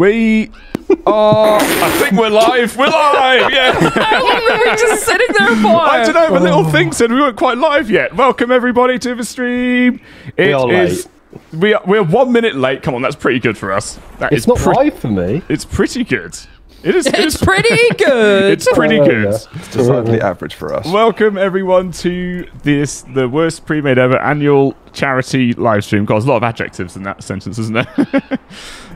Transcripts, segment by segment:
We are. I think we're live. We're live. Yeah. How long were we just sitting there for? I don't know. My little oh. thing said we weren't quite live yet. Welcome everybody to the stream. It are is- We are, we're one minute late. Come on, that's pretty good for us. That It's is not pre- live for me. It's pretty good. It is. It's pretty good. It's pretty Oh, good. yeah. Decidedly average for us. Welcome everyone to this the worst pre-made ever annual charity live stream. Got a lot of adjectives in that sentence, isn't there?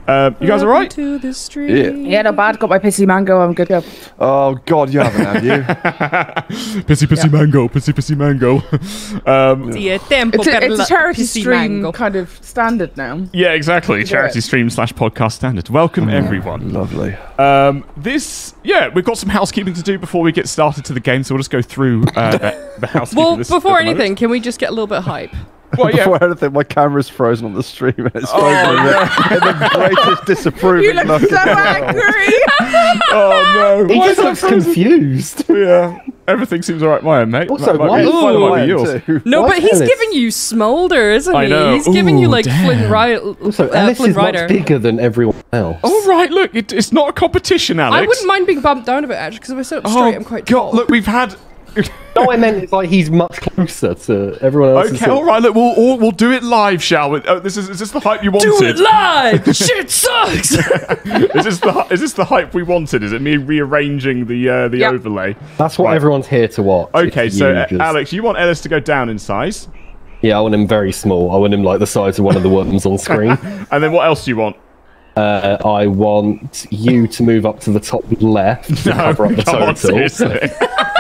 um, you guys all right? To the street. Yeah, not bad. Got my pissy mango. I'm good. to go. Oh God, you haven't, have you? Pissy pissy mango, pissy pissy mango. um, Yeah, It's a, it's a charity stream mango. kind of standard now. yeah, exactly. Charity it. stream slash podcast standard. Welcome everyone. Lovely. Um, this, yeah, we've got some housekeeping to do before we get started to the game, so we'll just go through uh, the, the housekeeping. Well, this- before at the moment. anything, can we just get a little bit hype? Well, yeah. Before anything, my camera's frozen on the stream and it's Oh, frozen in, the, the greatest disapproving You look look. so angry. oh no! He Why just looks frozen? confused. Yeah, everything seems alright, my end, mate. Also, Might- might why- be- Ooh. might- might be yours. Too. No, Why but he's Ellis? giving you smolder, isn't he? I he? know. He's giving you like damn. Flynn Rider. Also, uh, Ellis Flynn is Rider. much bigger than everyone else. All right, look, it, it's not a competition, Alex. I wouldn't mind being bumped down a bit actually, because if I sit up straight, Oh I'm quite God! tall. Look, we've had. No, I meant it's like he's much closer to everyone else. Okay, all right. Look, we'll all, we'll do it live, shall we? Oh, this is is this the hype you wanted? Do it live. Shit sucks. is this the is this the hype we wanted? Is it me rearranging the uh, the Yep. overlay? That's what Right. everyone's here to watch. Okay, so you uh, just- Alex, you want Ellis to go down in size, Yeah, I want him very small. I want him like the size of one of the worms on screen. and then what else do you want? Uh, I want you to move up to the top left to cover up the Come on, total.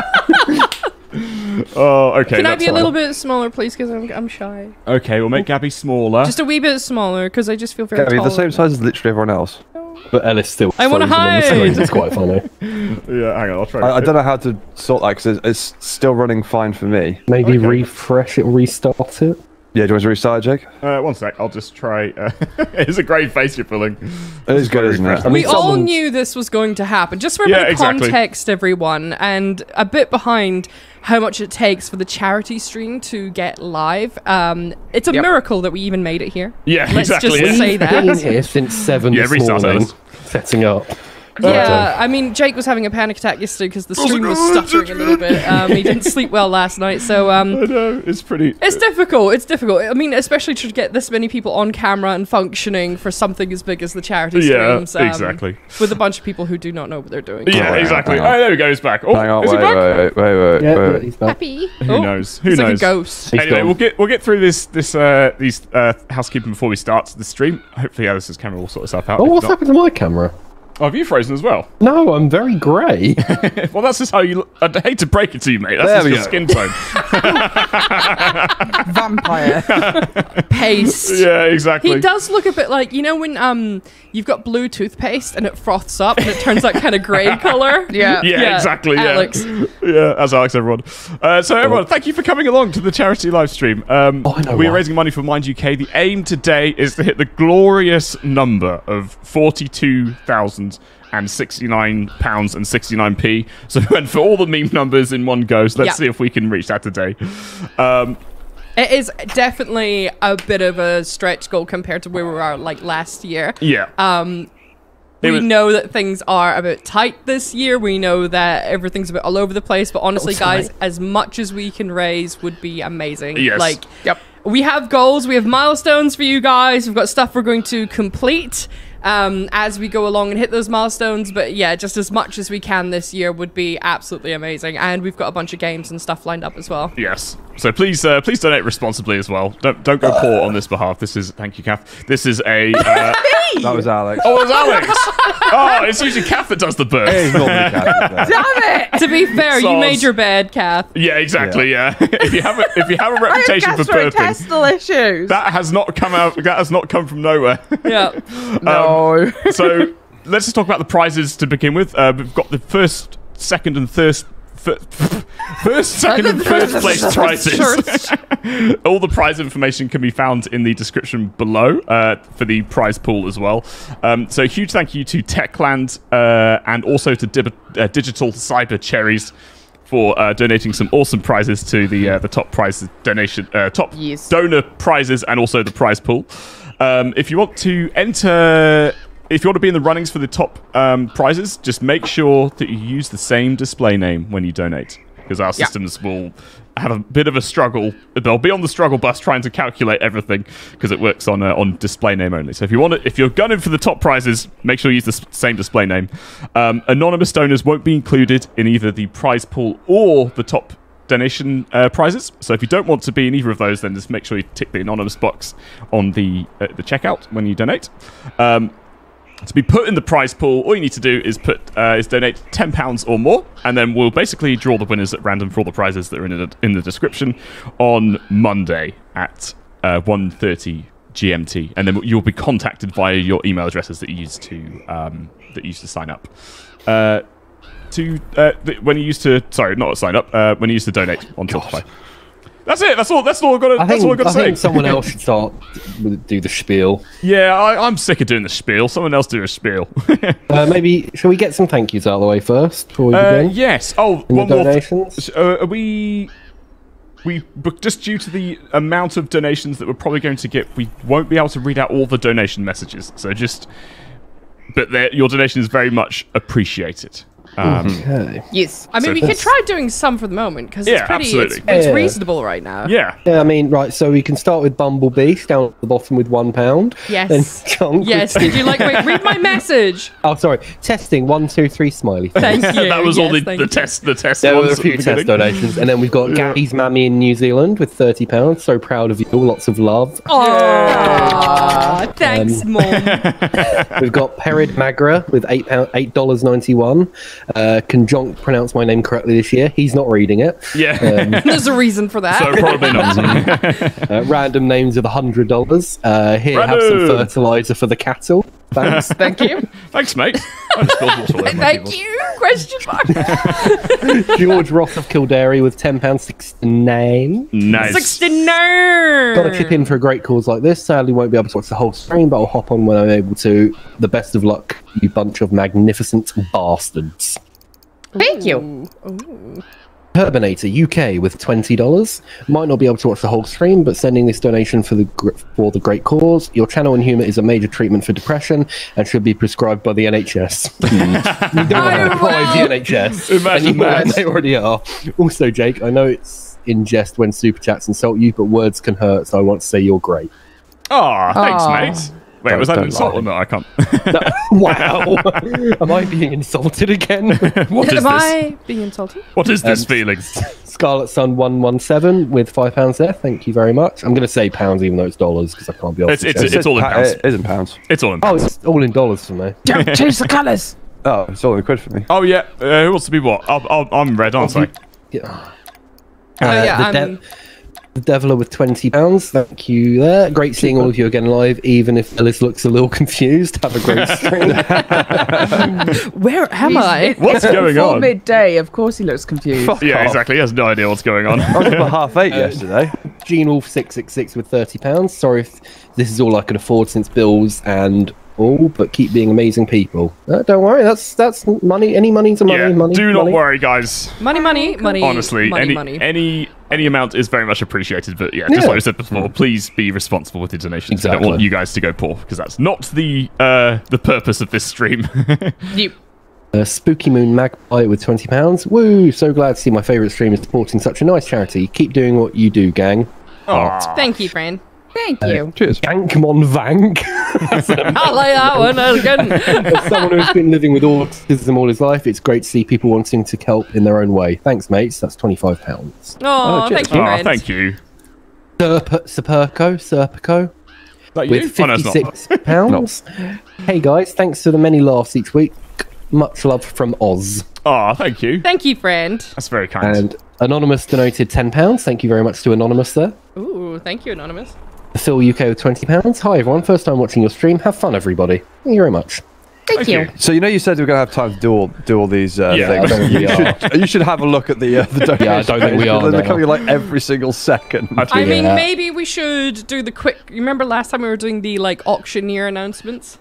Seriously. oh, okay. Can I that's be a little bit smaller, please? Because I'm, I'm shy. Okay, we'll make Gabby smaller. Just a wee bit smaller, because I just feel very Gabby, tall. the same size as literally everyone else. But Ellis still. I wanna frozen on the hide. It's quite funny. yeah, hang on, I'll try. I, I don't know how to sort that because it's, it's still running fine for me. Maybe Okay. refresh it, restart it. Yeah, do you want to restart, it, Jake? Uh, one sec, I'll just try. Uh, it's a great face you're pulling. It is good, isn't it? I mean, we all knew this was going to happen. Just for a Yeah, bit of exactly. context, everyone, and a bit behind how much it takes for the charity stream to get live. Um, it's a Yep. miracle that we even made it here. Yeah, Let's exactly. just yeah. say We've that. been here since seven Yeah, this morning, setting up. Yeah, I mean, Jake was having a panic attack yesterday because the stream was stuttering a little bit. Um, he didn't sleep well last night, so um, I know it's pretty. it's difficult. It's difficult. I mean, especially to get this many people on camera and functioning for something as big as the charity Yeah, streams. um, exactly. With a bunch of people who do not know what they're doing. Yeah, hang on, exactly. Oh, there we go. He's back. Oh, Hang on, is wait, he back? wait, wait, wait, wait, Yeah, wait. he's back. Happy. Who Oh, knows? Who He's knows? like a ghost. He's anyway, gone. we'll get we'll get through this this uh these uh housekeeping before we start the stream. Hopefully, Ellis's camera will sort itself out. Oh, what's not- happened to my camera? Oh, have you frozen as well? No, I'm very grey. well, that's just how you. Look. I hate to break it to you, mate. That's There just your go. skin tone. Vampire. Paste. yeah, exactly. He does look a bit like you know when um you've got blue toothpaste and it froths up and it turns that kind of grey color. Yeah. Yeah, Yeah, exactly. Yeah, Alex. yeah. That's Alex, everyone. Uh, so, everyone, thank you for coming along to the charity live stream. Um, Oh, I know we are why. raising money for Mind UK. The aim today is to hit the glorious number of forty-two thousand and sixty-nine pounds and sixty-nine p. So, we went for all the meme numbers in one go. So let's Yeah. see if we can reach that today. Um, It is definitely a bit of a stretch goal compared to where we were like last year. yeah. Um, we was- know that things are a bit tight this year. We know that everything's a bit all over the place. But honestly, guys, sorry. as much as we can raise would be amazing. Yes. Like, Yep. we have goals, we have milestones for you guys. We've got stuff we're going to complete um, as we go along and hit those milestones. But yeah, just as much as we can this year would be absolutely amazing. And we've got a bunch of games and stuff lined up as well. Yes. So please, uh, please donate responsibly as well. Don't don't go poor on this behalf. This is thank you, Kath. This is a. Uh, That was Alex. oh, it's Alex. Oh, it's usually Kath that does the burp. It is normally Kathy. Damn it! to be fair, you Soz. made your bed, Kath. Yeah, exactly. Yeah. if you have a, if you have a I have reputation for burping, gastrointestinal issues. that has not come out. That has not come from nowhere. Yeah. no. so let's just talk about the prizes to begin with. Uh, we've got the first, second, and third. Fir- First, second, and third place prizes. All the prize information can be found in the description below uh, for the prize pool as well. Um, so, huge thank you to Techland uh, and also to Dib- uh, Digital Cybercherries for uh, donating some awesome prizes to the uh, the top prize donation, uh, top Yes. donor prizes, and also the prize pool. Um, if you want to enter if you want to be in the runnings for the top um, prizes, just make sure that you use the same display name when you donate, because our Yeah. systems will have a bit of a struggle. They'll be on the struggle bus trying to calculate everything because it works on uh, on display name only. So if you want to, if you're gunning for the top prizes, make sure you use the same display name. Um, anonymous donors won't be included in either the prize pool or the top donation uh, prizes. So if you don't want to be in either of those, then just make sure you tick the anonymous box on the uh, the checkout when you donate. Um, to be put in the prize pool, all you need to do is put uh, is donate ten pounds or more, and then we'll basically draw the winners at random for all the prizes that are in the, in the description on Monday at uh, 1.30 GMT, and then you'll be contacted via your email addresses that you used to um, that you used to sign up. Uh, to uh, th- when you used to sorry not sign up uh, when you used to donate on Tiltify. That's it. That's all. That's all I've got to. I That's all I've got to I say. think someone else should start do the spiel. yeah, I, I'm sick of doing the spiel. Someone else do a spiel. Uh, maybe shall we get some thank yous out of the way first before we Uh, begin? yes. Oh, And one more. donations? uh, are we? We but just due to the amount of donations that we're probably going to get, we won't be able to read out all the donation messages. So just, but your donation is very much appreciated. Um, Okay. Yes. I mean, So we could try doing some for the moment because Yeah, it's pretty. It's, absolutely. it's Yeah. reasonable right now. yeah. Yeah, I mean, right. So we can start with Bumblebeesh down at the bottom with one pound. Yes. Then Chunk. Yes. Did you like? Wait, read my message. Oh, sorry. Testing one, two, three. Smiley. face. Thank you. that was all the, the test. The test. There were a few test donations, and then we've got Gabby's Mammy in New Zealand with thirty pounds. So proud of you! Lots of love. Aw, thanks, Um, mom. We've got Perid Magra with eight pound, eight dollars ninety one. Uh, can Jonk pronounce my name correctly this year? He's not reading it. Yeah. There's a reason for that. so probably not. Uh, random names of hundred dollars. Uh, here, have some fertilizer for the cattle. Thanks. Thank you. Thanks, mate. I just spilled water all over my Thank you. Question mark. George Roth of Kildare with ten pounds sixty nine. Nice. Sixty-nine. Got to chip in for a great cause like this. Sadly, won't be able to watch the whole stream, but I'll hop on when I'm able to. The best of luck, you bunch of magnificent bastards. Thank you. Herbinator UK with twenty dollars. Might not be able to watch the whole stream, but sending this donation for the for the great cause. Your channel and humour is a major treatment for depression and should be prescribed by the NHS. Hmm. you don't want to Oh, apply wow. the NHS. Imagine that. They already are. Also, Jake, I know it's in jest when super chats insult you, but words can hurt. So I want to say you're great. Aw, thanks, Aw. mate. Wait, Don't- was that an insult lie. or not? I can't. wow, am I being insulted again? what is Am this? I being insulted? What is this Um, feeling? Scarlet Sun one one seven with five pounds there. Thank you very much. I'm going to say pounds even though it's dollars because I can't be. It's- honest. it's- It all in pounds. It is in pounds. It's all in. oh, it's all in dollars for me. Don't change the colours. Oh, it's all in quid for me. Oh yeah, uh, who wants to be what? I'll, I'll, I'm red, aren't I? Yeah. Oh yeah, the, I'm. de- the Deviler with twenty pounds. Thank you there. Great seeing all of you again live, even if Ellis looks a little confused. Have a great stream. Where am I? What's going Before on? midday. Of course, he looks confused. Fuck Yeah, off. exactly. He has no idea what's going on. I was up at half eight um, yesterday. Gene Wolf six six six with thirty pounds. Sorry if this is all I can afford since bills and all, but keep being amazing people. Uh, don't worry, that's that's money. Any money's a money. yeah, money. do not money. worry, guys. Money, money, money. Honestly, money, any money. any any amount is very much appreciated. But yeah, just Yeah. like I said before, please be responsible with your donations. I don't want you guys to go poor because that's not the uh, the purpose of this stream. You- Uh, Spooky Moon Magpie with twenty pounds. Woo! So glad to see my favourite streamer supporting such a nice charity. Keep doing what you do, gang. Aw. Thank you, friend. Thank you. Cheers. Gankmon Vank. I like that one again. As someone who's been living with autism all his life, it's great to see people wanting to help in their own way. Thanks, mates. That's twenty-five pounds. Oh, cheers. thank you, Aw, friend. Oh, thank you. Serp- Serperco, Serpico, That you? with Oh, no, not. pounds. Hey guys, thanks for the many laughs each week. Much love from Oz. Aw, thank you. Thank you, friend. That's very kind. And Anonymous donated ten pounds. Thank you very much to Anonymous there. Ooh, thank you, anonymous. Phil UK with twenty pounds. Hi everyone, first time watching your stream. Have fun, everybody. Thank you very much. Thank, you. So you know you said we are gonna have time to do all do all these uh, Yeah. things. I don't think we are. should, you should have a look at the uh, the donation. Yeah, I don't think we page, are 'cause They're now. coming like every single second. I I mean, Yeah. maybe we should do the quick. You remember last time we were doing the like auctioneer announcements?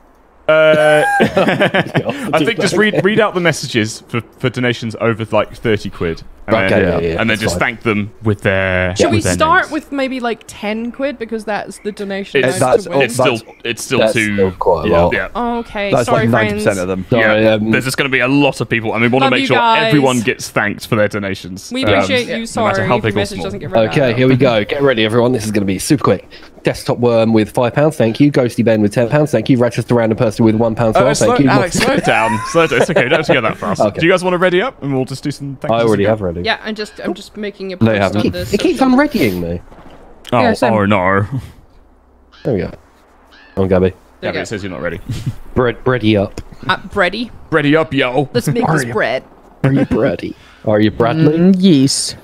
Uh, I think just read read out the messages for, for donations over like thirty quid, And Okay, then, yeah, yeah, and then that's just fine. thank them with their. Should we their start names. with maybe like 10 quid because that's the donation It's- that's to all- win? It's still it's still That's too still quite a yeah. lot. yeah. Okay, That's sorry, like ninety friends. percent of them. Sorry, yeah, um, there's just going to be a lot of people, and we want to make sure guys. everyone gets thanked for their donations. We Um, appreciate no you. matter Sorry, how if your big or message small. doesn't get read Okay, out. here we go. Get ready, everyone. This is going to be super quick. Desktop Worm with five pounds, thank you. Ghosty Ben with ten pounds, thank you. Register Random Person with one pound, Oh, well, slow, thank you. Alex, slow down. Slow down. It's okay. We don't have to go that fast. Okay. Do you guys want to ready up, and we'll just do some? Thank I already again? have ready. Yeah, I'm just I'm just making a No, you post haven't. on this. It keeps unreadying me. Oh, Yeah, same. oh no. There we go. On Gabby. There Gabby, you it says you're not ready. Bread, bready up. go. Uh, bready. ready up, yo. Let's make this Hurry. bread. Are you bready? Are you Bradley? Mm, yes.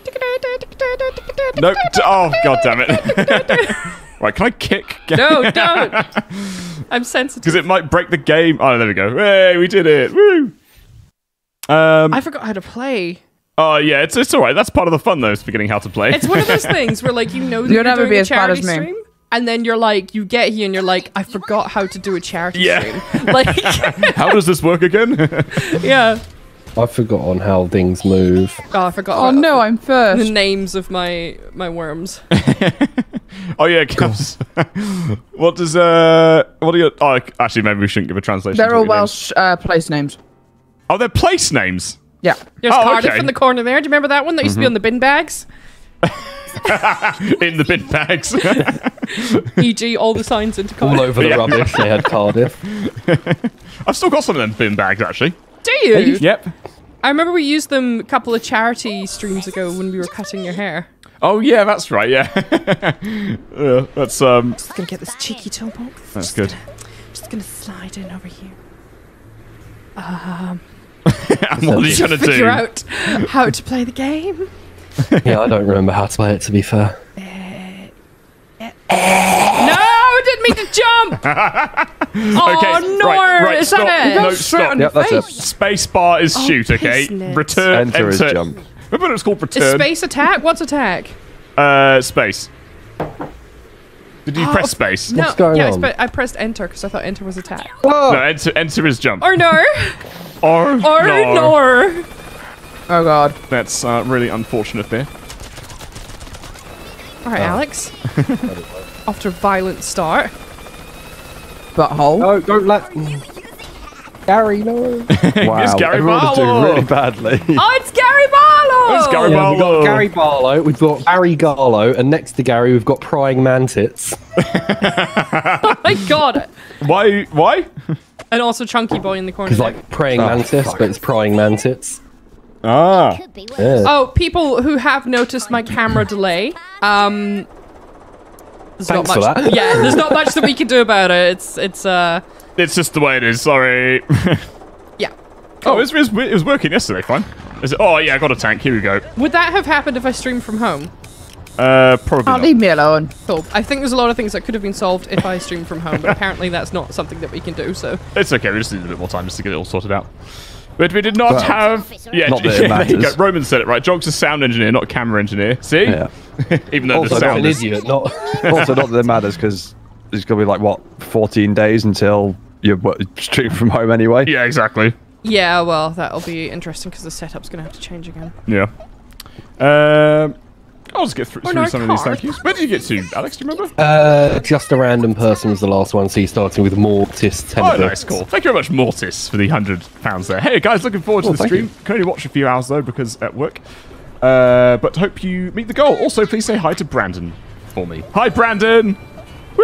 No. d- Oh, god damn it. right, can I kick? No, don't. I'm sensitive. Because it might break the game. Oh, there we go. Hey, we did it. Woo. Um. I forgot how to play. Oh yeah, it's it's all right. That's part of the fun though, is forgetting how to play. It's one of those things where like you know that You'll you're never doing be a charity as me. stream, and then you're like, you get here and you're like, I forgot how to do a charity Yeah. stream. Like, how does this work again? yeah. I've forgotten how things move. Oh, I forgot. Oh no, I'm first. The names of my my worms. oh yeah, Caps. what does uh? What are your? Oh, actually, maybe we shouldn't give a translation. They're all what your names- Welsh uh, place names. Oh, they're place names. Yeah. There's Oh, Cardiff okay. in the corner there. Do you remember that one that used to be on the bin bags? in the bin bags. E.g., all the signs into All over the Yeah. rubbish, they had Cardiff. I've still got some of them bin bags actually. Do you? Yep. I remember we used them a couple of charity streams ago when we were cutting your hair. Oh yeah, that's right. Yeah. yeah that's um. Just gonna get this cheeky toe box. That's good. Just gonna slide in over here. Um. and what are you gonna do? Figure out how to play the game. Yeah, I don't remember how to play it, to be fair. No, I didn't mean to jump. oh Okay, no, right, right, is stop. that it? No, Straight stop. Yep, that's it. Space bar is shoot. Okay. business. Return. Enter is jump. Remember when it was called Is return? space attack? What's attack? Uh, space. Did you Oh, press space? No, going yeah, I on? spe- I pressed enter because I thought enter was attack. No, enter. Enter is jump. Or no, Or, or no. no. Oh god. That's uh, really unfortunate there. All right, Alex. After a violent start. Butthole. No, don't let. Gary, no. Wow, It's Gary everyone is doing Barlow. really badly. Oh, it's Gary Barlow. It's Gary Yeah, we've got Gary Barlow, we've got Barry Garlow, and next to Gary, we've got Prying Mantits. My God. Why? Why? And also Chunky Boy in the corner. It's there. like Praying Oh, Mantis, fuck. but it's Prying Mantits. Ah. Yeah. Oh, people who have noticed my camera delay. Um, there's Thanks not for much. that. Yeah, there's not much that we can do about it. It's it's uh It's just the way it is. Sorry. yeah. oh, it was, it was, it was working yesterday. Fine. Is it? Oh yeah, I got a tank. Here we go. Would that have happened if I streamed from home? Uh, probably Oh, not. leave me alone. Cool. I think there's a lot of things that could have been solved if I streamed from home, but apparently that's not something that we can do. So It's okay. We just need a bit more time just to get it all sorted out. But we did not Well, have. Yeah, not that it yeah, there you go. Roman said it right. Jog's a sound engineer, not a camera engineer. See? Yeah. Even though Also the not sound an is. idiot, not. also, not that it matters because it's gonna be like what 14 days until you're wo- streaming from home anyway. Yeah, exactly. yeah, well, that'll be interesting because the setup's gonna have to change again. Yeah. Um, I'll just get through, Oh, through no, some of these thank yous. Where did you get to, Alex? Do you remember? Uh, just a random person was the last one, so you're starting with Mortis Oh, Temper. nice, cool. Thank you very much, Mortis, for the hundred pounds there. Hey guys, looking forward to Oh, the stream. you. Can only watch a few hours though because at work. Uh, but hope you meet the goal. Also, please say hi to Brandon for me. Hi, Brandon. Woo!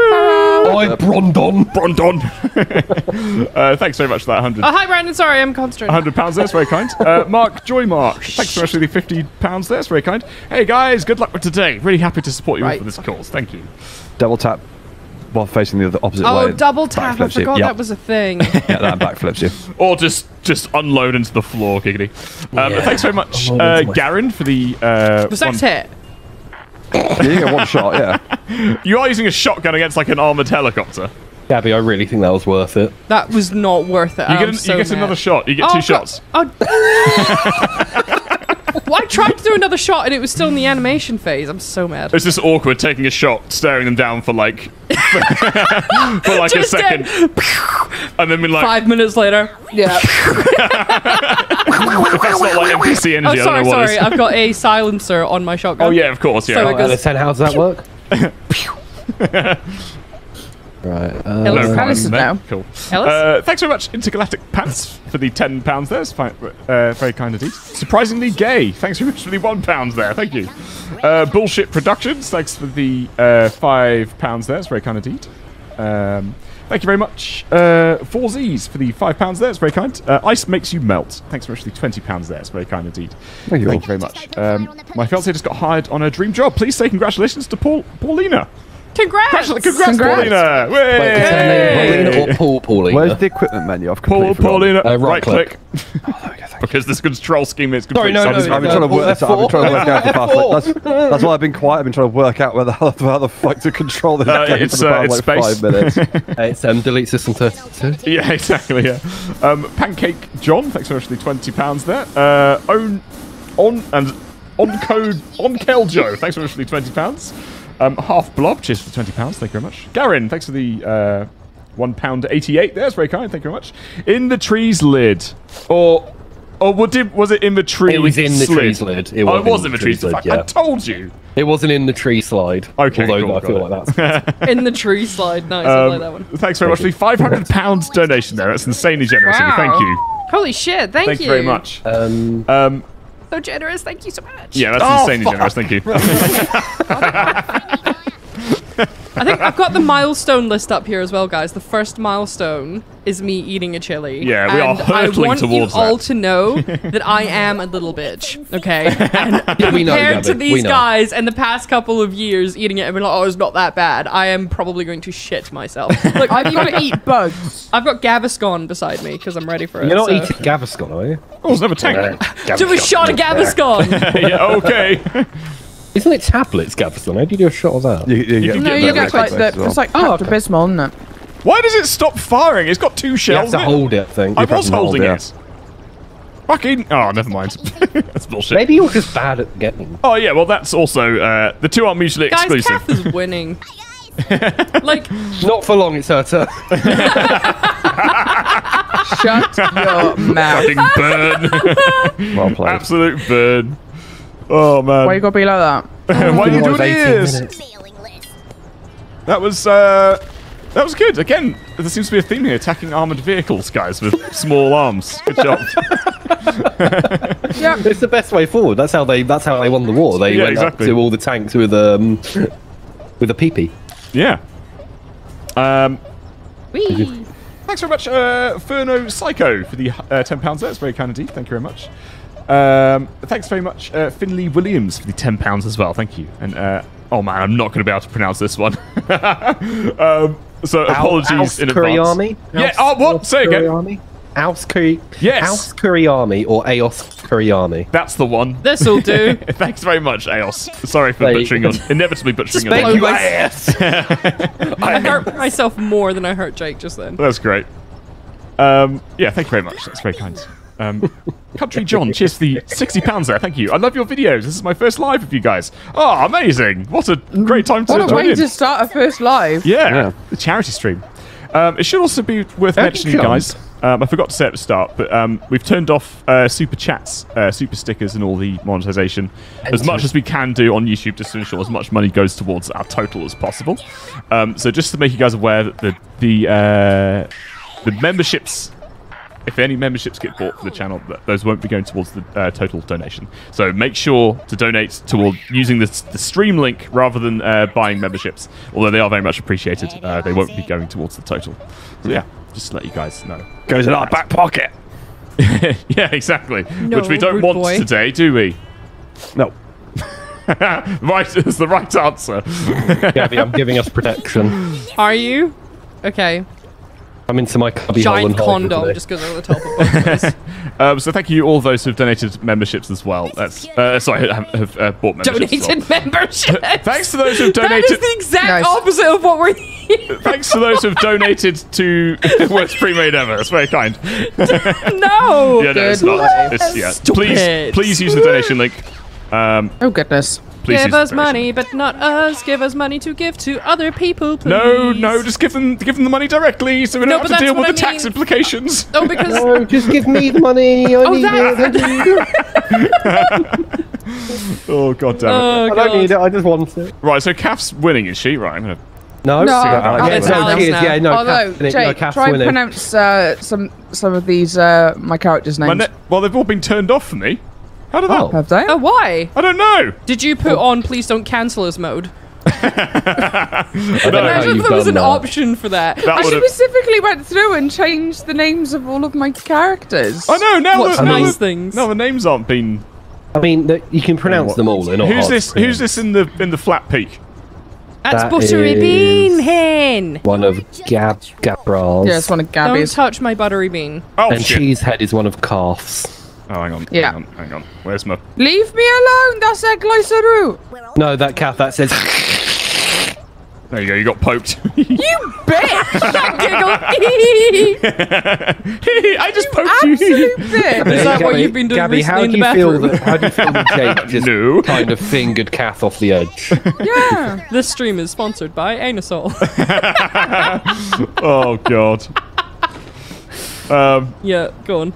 Hi, Brondon. Brandon. uh, thanks very much for that hundred. Oh, hi, Brandon. Sorry, I'm concentrating. hundred pounds there. That's very kind. Uh, Mark Joy Mark, thanks so much for the fifty pounds there. That's very kind. Hey guys, good luck with today. Really happy to support you all Right. for this cause. Thank you. Double tap while facing the other opposite way. Oh, double tap. I forgot Yep. that was a thing. Yeah, that backflips you. Or just just unload into the floor, giggity. Um, Yeah. Thanks very much, Unload uh, into Garen, for the. Uh, Was that one- it? Yeah, you get one shot. Yeah. You are using a shotgun against like an armored helicopter. Gabby, I really think that was worth it. That was not worth it. You I'm get, an, so you get another shot. You get Oh, two God. shots. Oh, Well, I tried to do another shot and it was still in the animation phase. I'm so mad. It's just awkward taking a shot, staring them down for like for like a Just second, and then being like, Five minutes later. Yeah. If that's not like NPC energy, Oh, I don't sorry, know what sorry. is. I've got a silencer on my shotgun. Oh yeah, of course, yeah. So it Out goes- of 10, how does that work? right. Uh, Hello, No Ellis problem, is mate. now. Cool. Ellis? Uh, thanks very much, Intergalactic Pants, for the ten pounds there. It's fine, uh, very kind indeed. Surprisingly gay. Thanks very much for the one pound there. Thank you. Uh, Bullshit Productions. Thanks for the uh, five pounds there. It's very kind indeed. Um, thank you very much. Uh, Four Z's for the five pounds there. It's very kind. Uh, Ice makes you melt. Thanks very much for the twenty pounds there. It's very kind indeed. Thank you. Thank you very much. Um, my fiance just got hired on a dream job. Please say congratulations to Paul, Paulina. Congrats! Congrats, congrats, Congrats. Paulina. Wait, is her name Paulina or Paul Paulina? Where's the equipment menu? I've Paul, completely forgotten. Paulina, Uh, right right click. click. because this control scheme is Sorry, complete no, no, subs- I've been trying to work. I've been trying to work out the past. Like, that's, that's why I've been quiet. I've been trying to work out where the hell, how the fuck to control this Uh, game it's, for the uh, past, it's like space. five minutes. Uh, it's um, delete system 32. Yeah, exactly. Yeah. Um, Pancake John, thanks very much for the twenty pounds there. Uh, own on and on code on Keljo, thanks very much for the twenty pounds. Um, half blob, cheers for twenty pounds. Thank you very much. Garin, thanks for the uh, one pound eighty eight. That's very kind. Thank you very much. In the trees lid, or or what did, was it in the tree? It was in the slid? trees lid. It oh, was it was in the trees. lid, yeah. I told you. It wasn't in the tree slide. Okay, although cool, I feel got like that's In the tree slide. Nice. I like that one. Um, Thanks very much for the five hundred pounds donation there. That's insanely generous. of you. Thank you. Holy shit. Thank Thank you. you very much. um, Um, So generous. Thank you so much. yeah, that's Oh, insanely fuck. generous. Thank you. I think I've got the milestone list up here as well, guys. The first milestone is me eating a chili. Yeah, we are and I want towards you all that. to know that I am a little bitch. Okay. And Yeah, we know, compared to Gabby, we these know. guys and the past couple of years eating it and being like, oh, it's not that bad. I am probably going to shit myself. Look, I've got to eat bugs. I've got Gaviscon beside me because I'm ready for it. you're not so- eating Gaviscon, are you? Oh, there's another tank. Do a shot of Gaviscon. yeah, okay. Isn't it tablets, Gaviscon? How do you do a shot of that? You, you, get- No, get you get like quick the, well. it's like Oh, Pepto okay. Bismol, isn't it? Why does it stop firing? It's got two shells. You have to in it. hold it, I think. I was have to hold holding it. it. Fucking. Oh, never mind. that's bullshit. Maybe you're just bad at getting. Oh yeah, well that's also uh, the two aren't mutually guys, exclusive. Kath is winning. like, Not for long, it's her turn. Shut your mouth. Fucking burn. Well played. Absolute burn. Oh man. Why you gotta be like that? Why are you doing 18 this? minutes. Mailing list. That was uh, that was good. Again, there seems to be a theme here: attacking armored vehicles, guys, with small arms. Good job. Yeah. It's the best way forward. That's how they. That's how they won the war. They Yeah, went exactly. up to all the tanks with um, with a peepee. yeah. Um, wee. Thanks very much, uh, Furno Psycho, for the uh, ten pounds. That's very kind indeed. Thank you very much. Um, thanks very much, uh, Finley Williams, for the ten pounds as well. Thank you. And uh, oh man, I'm not going to be able to pronounce this one. um, so apologies in advance. Kuriami? Yeah. Oh, what? Say again. Kuriami? Aus Kuri. Yes. Aus Kuriami or Aos Kuriami. That's the one. This'll do. Thanks very much, Aos. Sorry for There butchering on, inevitably butchering on. Thank on. you, ass. I hurt myself more than I hurt Jake just then. That's great. Um, yeah, thank you very much. That's very kind. Um, Country John, cheers for the sixty pounds there. Thank you. I love your videos. This is my first live with you guys. Oh, amazing! What a great time to What a join way in. to start a first live. Yeah, Yeah. the charity stream. Um, it should also be worth How mentioning, you guys. Um, I forgot to say at the start, but um, we've turned off uh, super chats, uh, super stickers, and all the monetization as much as we can do on YouTube, just to ensure as much money goes towards our total as possible. Um, so, just to make you guys aware that the the uh, the memberships if any memberships get bought for the channel, those won't be going towards the uh, total donation. So make sure to donate toward using the, the stream link rather than uh, buying memberships. Although they are very much appreciated, uh, they won't be going towards the total. So yeah, just to let you guys know. Goes in our back pocket. yeah, exactly. No, Which we don't want boy. today, do we? No. right is the right answer. Gabby, I'm giving us protection. Are you? Okay. I'm into my cubby hole giant and condom today. just goes over the top of both Um, so thank you all those who've donated memberships as well. That's uh, sorry, have, have uh, bought memberships. as well. Donated membership. Thanks to those who've donated. is the exact Nice. opposite of what we're. Thanks to those who've donated to worst pre-made ever. That's very kind. no. Yeah, no, it's not. It's, yeah. Stupid. Please, please use the donation link. Um, Oh goodness. Please give us donation. money, but not us. Give us money to give to other people, please. No, no, just give them give them the money directly, so we don't but have to deal with what the I tax implications. Oh, because No, just give me the money. I Oh, need that- it. I need it. Oh god damn it! oh, I don't need it. I just want it. right, so Kath's winning, is she? Right, I'm gonna. No, No. yeah, It's no, Alex yeah, no, Although, Kath, no, Jake, Kath's try and pronounce uh, some some of these uh, my characters' My names. ne- well, they've all been turned off for me. How did that? Oh. Have they? Oh, why? I don't know. Did you put on please don't cancel us mode? I don't know Imagine if there was an that. option for that. That I would have. specifically went through and changed the names of all of my characters. I know now. What's the, now nice the- things? Now the names aren't been. I mean, the, you can pronounce What- them all. They're not Who's hard this? to Who's this in the in the flat peak? That's That buttery bean hen. One of Gab Gabral's. Yeah, it's one of Gabby's. Don't touch my buttery bean. Oh and shit! Cheesehead is one of Kath's. Oh, hang on. Yeah. Hang on. Hang on. Where's my? Leave me alone. That's a glycerol. No, that calf that says. There you go. You got poked. You bitch! Giggle. I just poked you. Absolute bitch. Is that what you've been doing Gabby, how recently do in you the feel bathroom? that? How do you feel that Jake just No. kind of fingered Kath off the edge? Yeah. This stream is sponsored by Anusol. Oh god. Um, yeah, go on.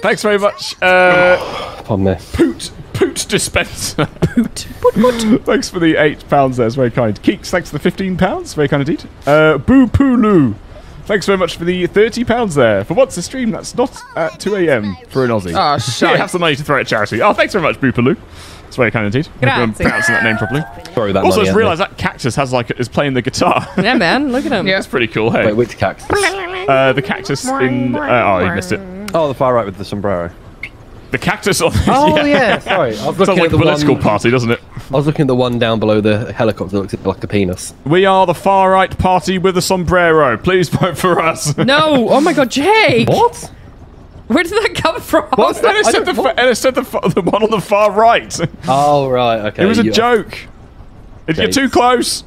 Thanks very much. Uh, On there. Poot Poot dispenser. Poot. thanks for the eight pounds. There, it's very kind. Keeks, thanks for the fifteen pounds. Very kind indeed. Uh, Boo Pooloo. Thanks very much for the thirty pounds there. For once a stream that's not at two a.m. for an Aussie. Oh, Yeah, shit. have some money to throw at charity. Oh, thanks very much, Boo Pooloo. It's very kind indeed. Hope I'm pronouncing that name properly. Throw that Also, money just realised that cactus has like is playing the guitar. Yeah, man, look at him. Yeah. That's pretty cool. Hey, me. Wait, which cactus? uh, the cactus in. Uh, oh, you missed it. Oh, the far right with the sombrero. The cactus on. Oh yeah, sorry. I was Sounds like at the political one. party, doesn't it? I was looking at the one down below the helicopter. that Looks like a penis. We are the far right party with a sombrero. Please vote for us. No, oh my god, Jake! What? Where did that come from? What's and it I said, the, don't- and it said the, the one on the far right. Oh right, okay. It was a you- joke. If you're too close,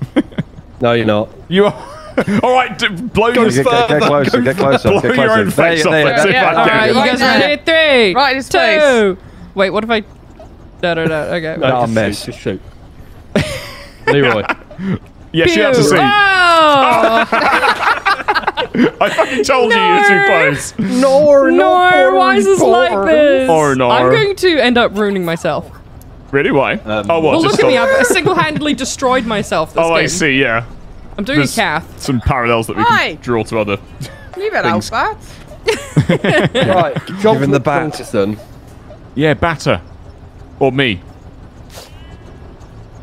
No, you're not. you are. All right, d- blow your Get, get, get closer, get closer, Blow get your own There face you- off. there you Let's go. see if Yeah, I All can. right, you guys ready? Three, Right in his face. two. Wait, what if I? No, no, no. Okay. No, I'll just miss. Shoot, just shoot. Leroy. Yes, you have to see. Oh! I fucking told you you're too close. no, no, why is this like this? Or no. I'm going to end up ruining myself. Really? Why? Um, oh, what? Well, just look at me. I've single-handedly destroyed myself this Oh, game. I see. Yeah. I'm doing There's a cath. some parallels that we Hi. can draw to other. Leave it Things. out, Bat. Right, John Give the bat. Johnson. Yeah, batter. Or me.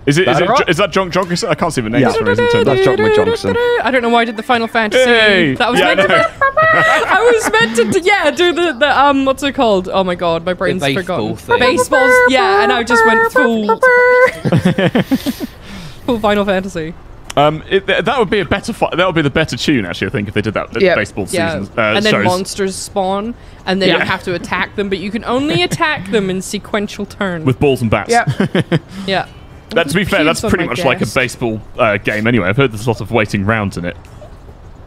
Is it? Is, it, Batter? is that John Jonkinson? I can't see the names Yeah. for That's John McJohnson. I don't know why I did the Final Fantasy. Hey! That was Yeah, I meant to be. I was meant to, d- yeah, do the, the um, what's it called? Oh my god, my brain's baseball forgotten. thing. Baseballs, yeah, and I just went full, full Final Fantasy. Um, it, th- that would be a better. Fi- that would be the better tune, actually. I think if they did that. The Yeah. baseball Yeah, seasons. Uh, and then shows. monsters spawn, and then Yeah. you have to attack them, but you can only attack them in sequential turns. with balls and bats. Yeah. yeah. That, to be fair, that's pretty my much like a baseball uh, game anyway. I've heard there's a lot of waiting rounds in it.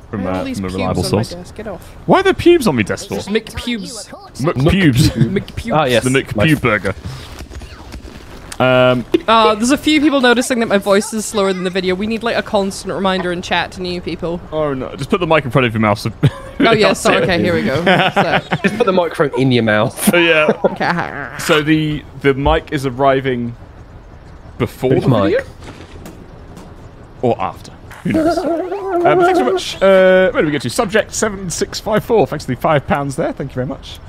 From, Why are all uh, from a pubes reliable on my source. desk? Get off. Why are there pubes on me desk for? Just Mick pubes. McPubes. Mick pubes. Ah, yes. the my- McPube burger. Um, Uh, there's a few people noticing that my voice is slower than the video. We need like a constant reminder in chat to new people. oh no! Just put the mic in front of your mouth. So Oh yeah, sorry. Okay, here we go. So, Just put the microphone in your mouth. Uh, yeah. okay. So the the mic is arriving before Who's the video or after. Who knows? um, thanks very much. Uh, where do we get to? Subject seven six five four. Thanks for the five pounds there. Thank you very much.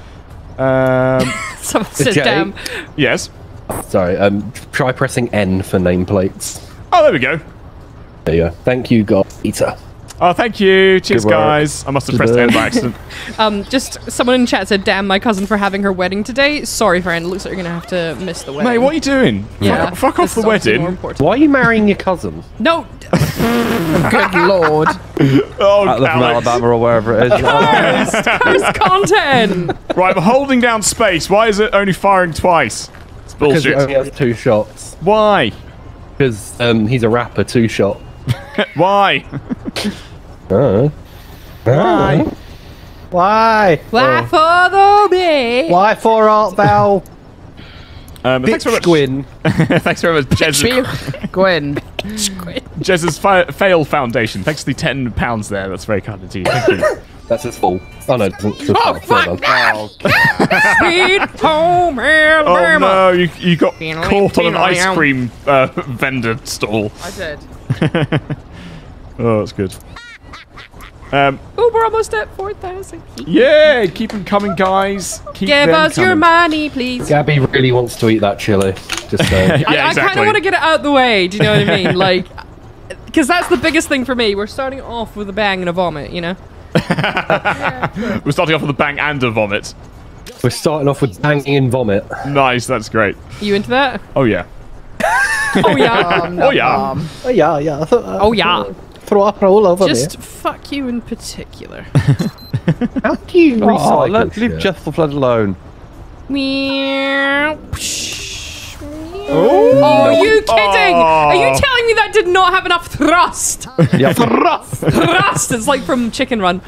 Um, Someone said, "Damn." yes. Sorry. Um, try pressing N for nameplates. Oh, there we go. There you go. Thank you, God. Eater. Oh, thank you. Cheers, guys. I must have pressed end by accident. Um, just someone in chat said, "Damn, my cousin for having her wedding today." Sorry, friend. Looks like you're gonna have to miss the wedding. Mate, what are you doing? Yeah, Fuck, fuck off the is obviously more wedding. Why are you marrying your cousin? No, Good lord. Oh, Out there from Alex. Alabama or wherever it is. cursed content. Right, I'm holding down space. Why is it only firing twice? It's Because he has two shots. Why? Because um, he's a rapper, two shot. Why? Uh, Why? Why? Laugh for the me. Why for art thou Um, thanks very much. Gwyn? thanks very much, Jez. Gwen. Jez's fi- Fail Foundation. Thanks for the ten pounds there. That's very kind of you. Thank you. That's his fault. Oh no, it doesn't. Oh, Well fuck. done. Sweet home Alabama. Oh no, you, you got caught on an ice cream uh, vendor stall. I did. Oh, that's good. Um, Oh, we're almost at four thousand. yeah, keep them coming, guys. Keep Give them us your money, please. Gabby really wants to eat that chili. Just saying. Yeah, I, I kind of want to get it out the way. Do you know what I mean? Like, because that's the biggest thing for me. We're starting off with a bang and a vomit. You know. We're starting off with a bang and a vomit. We're starting off with banging and vomit. Nice, that's great. You into that? Oh yeah. Oh yeah. Um, Oh yeah. um, Oh yeah, yeah. I thought, uh, Oh, yeah. Throw up all over Just fuck you in particular. How do you Oh, recycle let, leave? Jeff the Flood alone. Meow. Oh, are you kidding? Are you Oh. telling me that did not have enough thrust? Yep. thrust! Thrust! It's like from Chicken Run.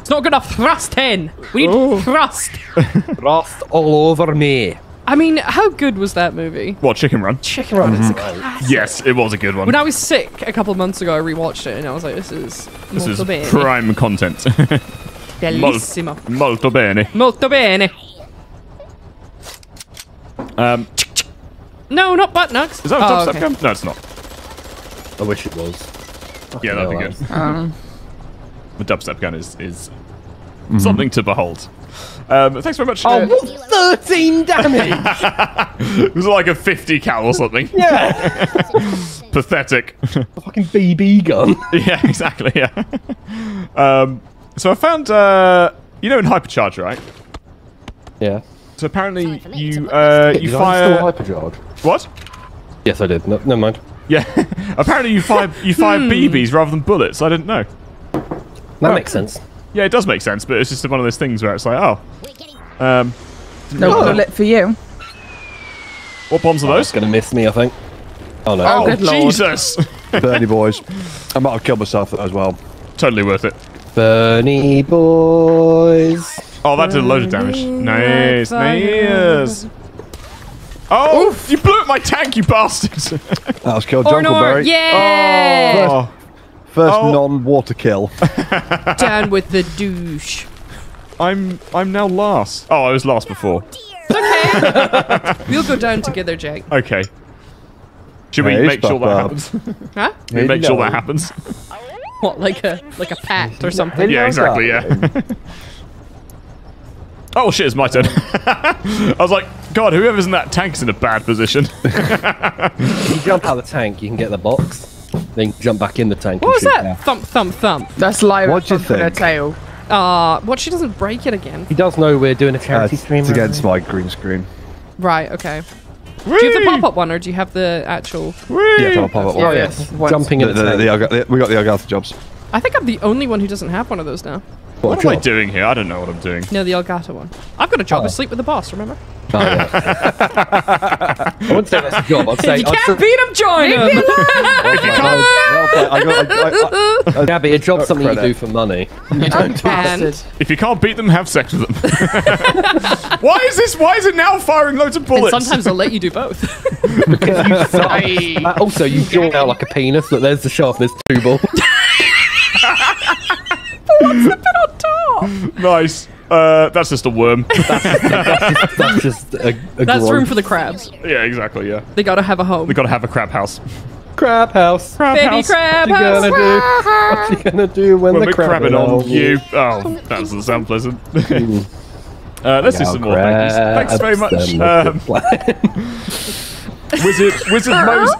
It's not good enough thrust in. We need thrust. Rust all over me. I mean, how good was that movie? What Chicken Run? Chicken Run is a classic. Yes, it was a good one. When I was sick a couple of months ago, I rewatched it and I was like, this is this is bene. prime content. Bellissimo. Molto bene. Molto bene. Um, No, not butt nuts. is that a oh, dubstep okay. gun? No, it's not. I wish it was. Yeah, that'd be good. um, The dubstep gun is is Mm-hmm. something to behold. Um, thanks very much. Oh, uh, 13 damage! it was like a 50 cal or something. yeah! Pathetic. A fucking BB gun. yeah, exactly. Yeah. Um, so I found, uh, you know, in hypercharge, right? Yeah. So apparently for me you put uh, Did you I fire still hypercharge? what? Yes, I did. No, never mind. Yeah. apparently you fire you fire Hmm. BBs rather than bullets. I didn't know. That makes sense. Yeah, it does make sense, but it's just one of those things where it's like, oh, um, no bullet for you. what bombs are those? It's gonna miss me, I think. Oh no. Oh, Oh, good. Jesus! Bernie boys. I might have killed myself as well. totally worth it. Bernie boys. Oh, that did a load of damage. Nice, nice. Oh, you blew up my tank, you bastard! That was killed oh, Or nor. Junkleberry. Yeah! oh, First Oh. non-water kill. Down with the douche. I'm I'm now last. Oh, I was last before. Okay. we'll go down together, Jake. Okay. Should we Hey, make sure that Bob. happens? Huh? Should we make sure that happens? What, like a like a pact or something? Yeah, exactly. Yeah. Oh shit, it's my turn. I was like, God, whoever's in that tank's in a bad position. If you jump out of the tank, you can get the box. Then jump back in the tank. What was that? there. Thump, thump, thump. That's Lyra What'd you thumping her tail. Uh, what? She doesn't break it again. He does know we're doing a charity That's stream. right? against my green screen. Right. Okay. Do you have the pop-up one, or do you have the actual? Yeah, pop up Oh one. yes, Once. jumping in The, the, the, tank. the, the- we got the Elgato jobs. I think I'm the only one who doesn't have one of those now. What, What am I doing here? I don't know what I'm doing. No, the Elgato one. I've got a job. Oh. I sleep with the boss. Remember? Oh, yeah. I wouldn't say that's a job. I'd say, If you I'd can't say beat him, join him. Well Gabby, a job's something you do for money. You don't. if you can't beat them, have sex with them. why is this? Why is it now firing loads of and bullets? sometimes they'll let you do both. Uh, also, you draw out like a penis. Look, there's the shaft. There's two balls. Nice. Uh, that's just a worm. That's just a, a That's groin. room for the crabs. yeah, exactly. Yeah, They gotta have a home. we got to have a crab house. crab house. What Baby house. crab you house. gonna do? What you gonna do when, When the we're crabbing on you? you. Oh, that doesn't sound pleasant. uh, let's do some more. Thank yous. Thanks very much. Um, with the plan. Wizard, Wizard Moses.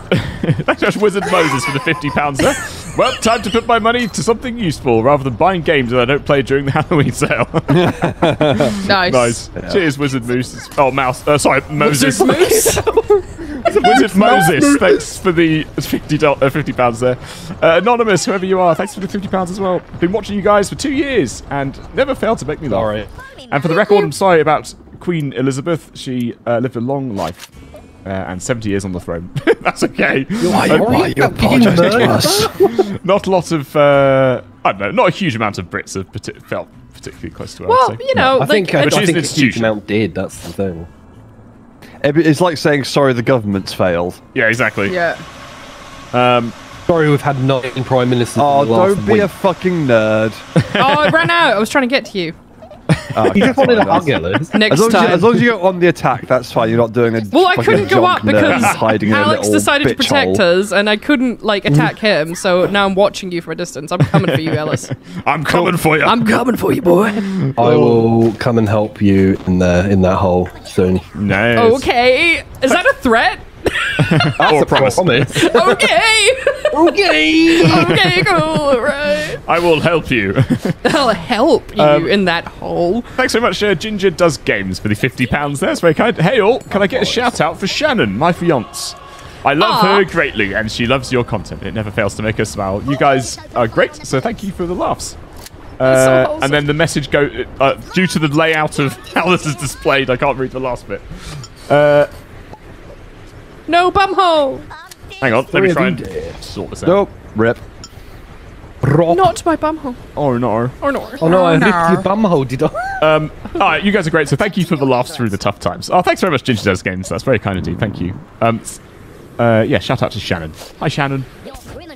Thanks very much, Wizard Moses, for the fifty pounds there. Well, time to put my money to something useful rather than buying games that I don't play during the Halloween sale. Nice. nice. Cheers, Wizard Moose. Oh, Mouse. Uh, sorry, Moses. Moose. Wizard Moses. Thanks for the fifty uh, fifty pounds there. Uh, Anonymous, whoever you are, thanks for the fifty pounds as well. Been watching you guys for two years and never failed to make me laugh. Sorry. And for the record, I'm sorry about Queen Elizabeth. She uh, lived a long life. Uh, and 70 years on the throne. That's okay. Why, Uh, why are you apologising to us? not a lot of, uh, I don't know, not a huge amount of Brits have parti- felt particularly close to her. well, you know, I like, think, I, a- Which I think an a huge amount did. That's the thing. It's like saying sorry the government's failed. Yeah, exactly. Yeah. Um, Sorry, we've had nine prime ministers. Oh, in the last don't be week. a fucking nerd. oh, it ran out. I was trying to get to you. Oh, You just wanted a fine, hug, that's- Next As long as, you, time. as long as you go on the attack, that's fine. You're not doing a. well, I couldn't go up because hiding in a Alex decided to protect hole. us, and I couldn't like attack him. So now I'm watching you from a distance. I'm coming for you, Ellis. I'm coming for you. I'm coming for you, boy. I will come and help you in the in that hole soon. nice. Okay, is that a threat? Or a promise. Promise. Okay. okay. okay, cool. Right. I will help you. I'll help you Um, in that hole. Thanks very much, uh, Ginger Does Games, for the £50 there. That's very kind. Hey, all, can I get a shout out for Shannon, my fiance? I love Aw. her greatly, and she loves your content. It never fails to make her smile. You guys are great, so thank you for the laughs. That's so Uh, wholesome. and then the message go uh, due to the layout of how this is displayed. I can't read the last bit. Uh, No bumhole. hang on, let me Three try and sort this out. Nope. Rip. Rock. Not my bumhole. Oh no. Or no. Oh no, I no. ripped your bum hole, did I? Um, all right, you guys are great. So thank you for the laughs through the tough times. Oh, thanks very much, Ginger Does Games. That's very kind of you. Thank you. Um, uh, yeah, shout out to Shannon. Hi, Shannon.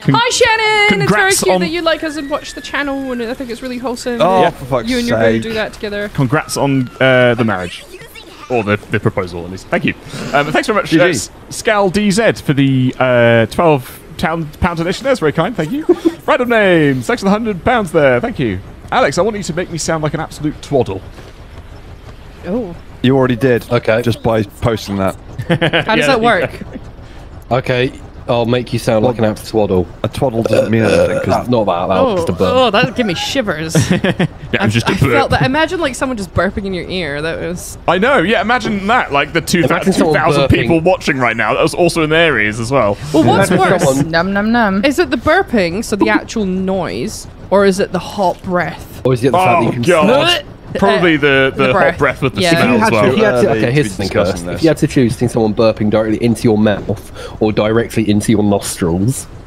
Con- Hi, Shannon. It's very Congrats cute on- that you like us and watch the channel, and I think it's really wholesome. Oh, Yeah. for fuck's you and your boo sake. do that together. Congrats on uh, the marriage. Or the, the proposal, at least. Thank you. Um, thanks very much, uh, Scal DZ, for the uh, 12 pound, pound donation. That's very kind. Thank you. Random names. Thanks for the 100 pounds there. Thank you. Alex, I want you to make me sound like an absolute twaddle. Oh, You already did. Okay. Just by posting that. how does Yeah, that work? Okay, I'll make you sound like an apt twaddle. A twaddle doesn't mean uh, anything. 'cause That's not that. That Oh, just a burp. oh, that give me shivers. Yeah, it was just a I burp. felt that. Imagine like someone just burping in your ear. That was. I know, yeah, imagine that. Like the 2,000 2,000 people watching right now. That was also in their ears as well. Well, what's worse? someone- Num num num. Is it the burping, so the actual noise, or is it the hot breath? Or is it the fact that Oh, you can oh, God. Probably the, the, the hot breath. breath with the Yeah. Smell you as had to, well. if you had to, okay, here's the thing discussing first. If you had to choose between someone burping directly into your mouth or directly into your nostrils,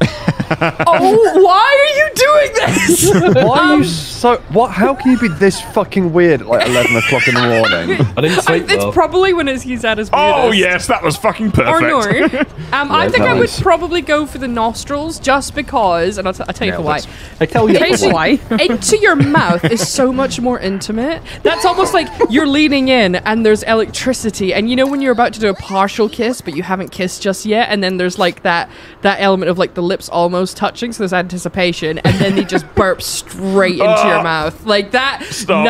oh, why are you doing this? Why are you so? What? How can you be this fucking weird at like eleven o'clock in the morning? I didn't I- sleep it's well. probably when it's, he's at his Oh, yes, that was fucking perfect. Or perfect. no. Um, I Yeah, think I would nice. probably go for the nostrils just because, and I'll, t- I'll tell you for why. I tell you, Why? into your mouth is so much more intimate. That's almost like you're leaning in and there's electricity. And you know when you're about to do a partial kiss, but you haven't kissed just yet, and then there's like that that element of like the lips almost touching, so there's anticipation, and then they just burp straight into your Ah. mouth like that. Stop.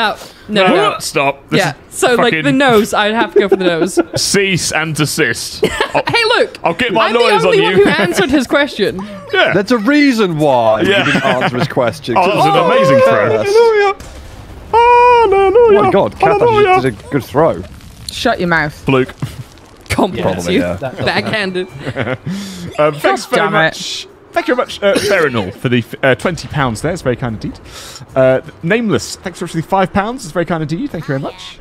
No, no, No, no. no, stop. This Yeah. is So like the nose, I'd have to go for the nose. Cease and desist. Hey, look. I'll get my I'm the only on one you. who answered his question. yeah. That's a reason why Yeah. you didn't answer his question. Oh, that was an amazing throw. Yes. Hallelujah. Oh Hallelujah. my god, Cat Hallelujah. did a good throw. Shut your mouth. Fluke. Compliments Probably, you. yeah. Backhanded. Um, thanks very damn it. much. Thank you very much, uh, Berenal, for the uh, twenty pounds. There, it's very kind indeed. Uh, Nameless, thanks for the five pounds. It's very kind indeed. Thank you very much.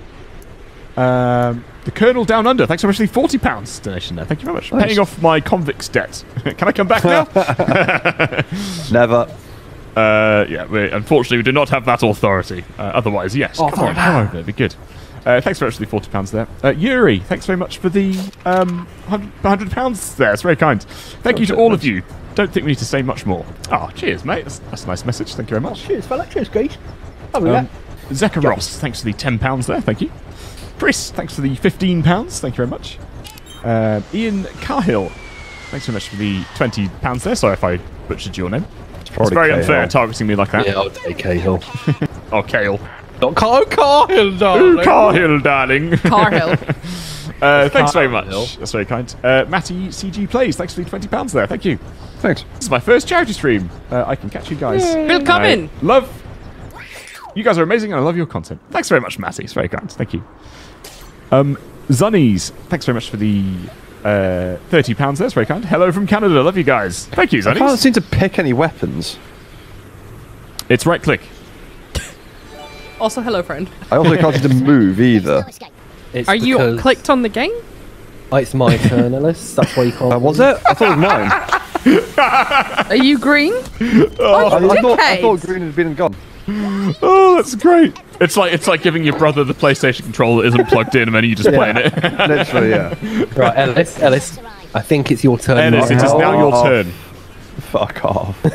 Um, the Colonel Down Under, thanks very much for the forty pounds donation. There, thank you very much. Paying off my convict's debt. Can I come back now? Never. Uh, yeah, we, unfortunately, we do not have that authority. Uh, otherwise, yes. Oh, come on, come over, it'd be good. Uh, thanks very much for the forty pounds there, uh, Yuri. Thanks very much for the um, hundred pounds there. It's very kind. Thank you to all of you. Don't think we need to say much more. Ah, cheers, mate. That's, that's a nice message. Thank you very much. Cheers, fella. Cheers, guys. Oh, Um, Zeka Ross, thanks for the ten pounds there. Thank you. Chris, thanks for the fifteen pounds. Thank you very much. Um, Ian Cahill, thanks very much for the twenty pounds there. Sorry if I butchered your name. It's very Cahill. unfair targeting me like that. yeah, I'll take Cahill. Oh, Cahill. Not Carl Cahill, Ooh, Carhill, darling. Carhill. Uh, thanks very much. Carl. That's very kind. Uh, Matty CG Plays, thanks for the twenty pounds there. Thank you. Thanks. This is my first charity stream. Uh, I can catch you guys. Willkommen. I love. You guys are amazing, and I love your content. Thanks very much, Matty. It's very kind. Thank you. Um, Zunnies, thanks very much for the uh, thirty pounds. That's very kind. Hello from Canada. Love you guys. Thank you, I can't seem to pick any weapons. It's right click. Also, hello, friend. I also can't seem to move either. It's Are you because- clicked on the game? Oh, it's my turn, Ellis. That's why you can't. Uh, was it? I thought it was mine. Are you green? I, Oh, I, thought, I dickhead. thought green had been and gone. Oh, that's great. It's like it's like giving your brother the PlayStation controller that isn't plugged in, and then you just playing it. Literally, yeah. Right, Ellis. Ellis. I think it's your turn. Ellis, it is now. now your Oh. turn. Fuck off.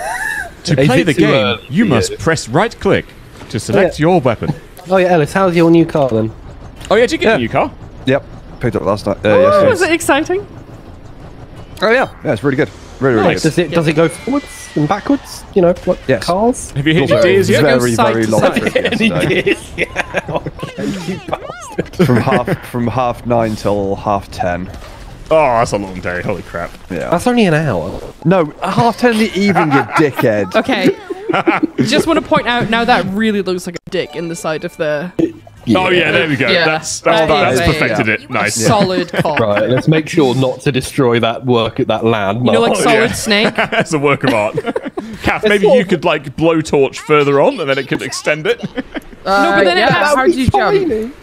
To play the game, early you must you? press right click to select Yeah. your weapon. Oh yeah, Ellis. How's your new car then? Oh yeah, did you get Yeah. a new car? Yep. Picked up last night. Uh, Oh, yesterday. was it exciting? Oh yeah. Yeah, it's really good. Really, really Nice. Does it does it go forwards and backwards? You know, like Yes. cars? Have you hit Also your deers yet? Very- very, side very to long side. trip yesterday. yeah. Okay, you bastard. from half from half nine till half ten. Oh, that's a long day. Holy crap. Yeah. That's only an hour. No, half ten in the evening, you dickhead. Okay. Just want to point out now that really looks like a dick in the side of the Oh yeah, there we go. Yeah. That's that's, That that's is a- perfected it. Nice. solid cock. Right, let's make sure not to destroy that work at that land. You know, like Oh, solid yeah. snake. That's a work of art. Kath, maybe you could like blowtorch further on, and then it could extend it. Uh, no, but then it yeah, has- how do you jump?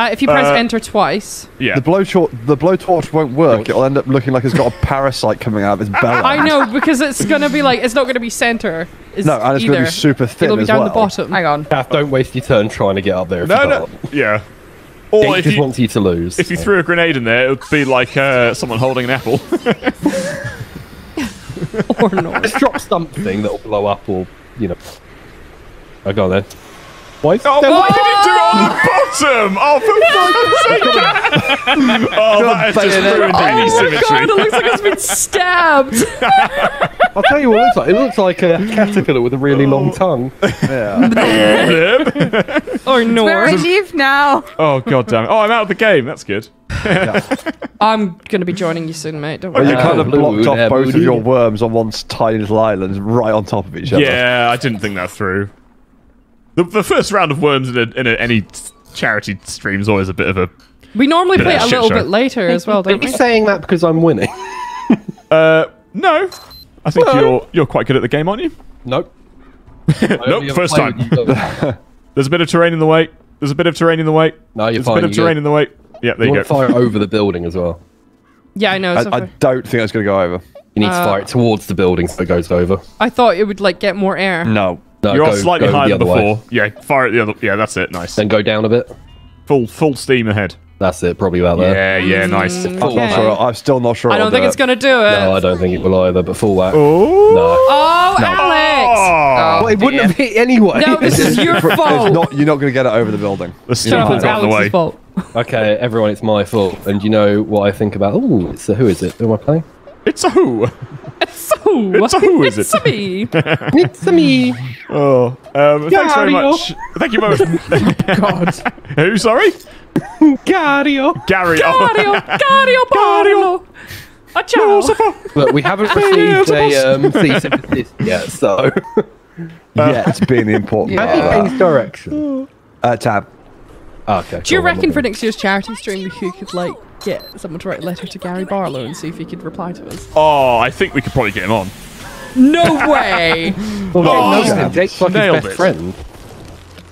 Uh, if you press Uh, enter twice. Yeah. The blowtorch, the blowtorch won't work. It'll end up looking like it's got a parasite coming out of its belly. I know because it's gonna be like it's not gonna be center. It's No, and it's either. going to be super thin It'll be as down well. the bottom. Hang on. Kath, don't waste your turn trying to get up there. If no, you no. can't. Yeah. Or Jake if just you, wants you to lose. if you threw a grenade in there, it would be like uh, someone holding an apple. or not. Just drop something that'll blow up, or you know. I go then. Why? is Oh, there- why did you do it on the bottom? Oh, for fuck's sake! oh, that has just Bayonet. ruined any Oh my symmetry. god, it looks like it's been stabbed. I'll tell you what it looks like. It looks like a caterpillar with a really long oh. tongue. Yeah. or no. Where I live now. oh god damn it! Oh, I'm out of the game. That's good. I'm gonna be joining you soon, mate. Don't Well, worry. you kind of blocked off both of your worms on one tiny little island, right on top of each other. Yeah, I didn't think that through. The, the first round of worms in, a, in a, any charity stream is always a bit of a. We normally play of it a little show. bit later as well, don't you we? saying that because I'm winning? Uh, no. I think you're you're quite good at the game, aren't you? Nope. Nope, first time. There's a bit of terrain in the way. There's a bit of terrain in the way. No, you're There's a bit of terrain good. in the way. Yeah, there You you want to go. fire over the building as well. Yeah, I know. I, so I far. don't think that's going to go over. You need to Uh, fire it towards the building so it goes over. I thought it would like get more air. No. No, You're go, on slightly go higher than other way. before. Yeah, fire it the other. Yeah, that's it. Nice. Then go down a bit. Full full steam ahead. That's it. Probably about there. Yeah, yeah, nice. Mm, I'm not sure. I'm still not sure. I I'll don't think do it's it. gonna do it. No, I don't think it will either. But full whack. Oh. No. oh, Alex! Oh, Oh, it wouldn't have hit anyway. No, this is your fault. not, you're not going to get it over the building. the Shut up, steam it's got the Alex's way. fault. okay, everyone, it's my fault. And you know what I think about? Oh, it's a, who is it? Who am I playing? It's a who. So, It's a who, is it's it? me. it's me. Oh, um, thanks very much. Thank you both. God. Who? Sorry. Gario. Gary. Gario, Gario, Barlo. A ciao. But we haven't received a um, cease and desist yet, so. yeah, it's being the important Yeah. part of Change direction. Uh, tab. Okay. Do you reckon for next year's charity stream you could like get someone to write a letter to Gary Barlow and see if he could reply to us? Oh, I think we could probably get him on. No way! Well, Oh, no, Jake's like his nailed best it. friend.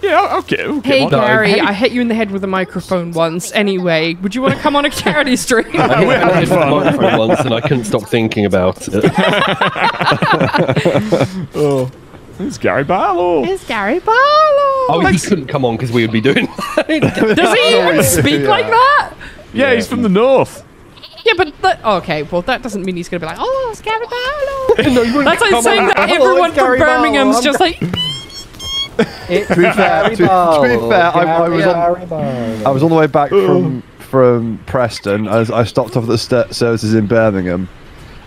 Yeah, I'll, I'll get, I'll get hey him on. Gary, hey. I hit you in the head with a microphone once. Anyway, would you want to come on a charity stream? I hit we're my with a microphone once and I couldn't stop thinking about it. Oh, it's Gary Barlow. It's Gary Barlow. Oh, he couldn't come on because we would be doing. Does he even speak like that? Yeah, he's from the north. Yeah, but that, okay, well that doesn't mean he's gonna be like, oh, it's Gary Barlow. no, you That's like saying that Hello, everyone it's from Gary Barlow. Birmingham's I'm just like, It's To be fair, to- to be fair, I- I was on- I was on the way back from from Preston. I, was, I stopped off at the st- services in Birmingham,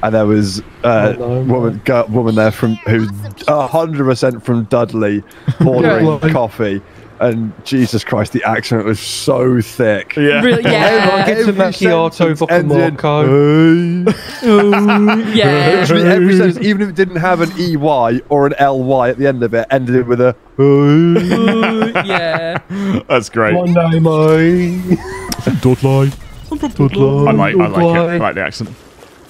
and there was uh, Oh, no. woman girl, woman there from who's hundred percent from Dudley, ordering Yeah. coffee. And Jesus Christ, the accent was so thick. Yeah. Really, yeah, Get some Every macchiato, sentence vodka ended in, mocha. Yeah. Literally every sentence, even if it didn't have an EY or an LY at the end of it, ended it with a "Hey." yeah. That's great. My name, I. Eh? Dudley. Dudley. I like, I like it. I like the accent.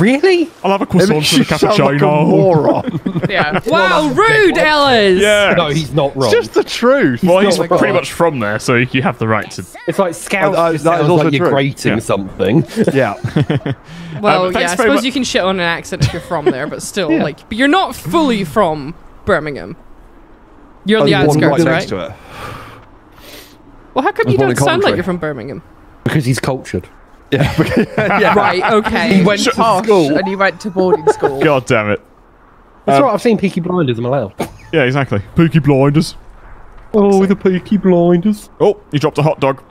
Really? I'll have a It croissant makes for the you sound like a cappuccino. moron. Yeah. Wow, rude, Ellis. yeah. No, he's not wrong. It's just the truth. well, he's not pretty wrong. much from there, so you have the right to. It's like Scout. Uh, just that is also like you're true. grating Yeah. something. yeah. Well, Um, yeah, I suppose mu- you can shit on an accent if you're from there, but still, Yeah. like, but you're not fully from Birmingham. You're on the Only one outskirts, right right? to it. Well, how come There's you don't sound like you're from Birmingham? because he's cultured. Yeah. yeah. Right, okay. He went Shut- posh school. and he went to boarding school. God damn it. That's Um, right. I've seen Peaky Blinders. I'm allowed. Yeah, exactly. Peaky Blinders. Oh, the Peaky Blinders. Oh, he dropped a hot dog.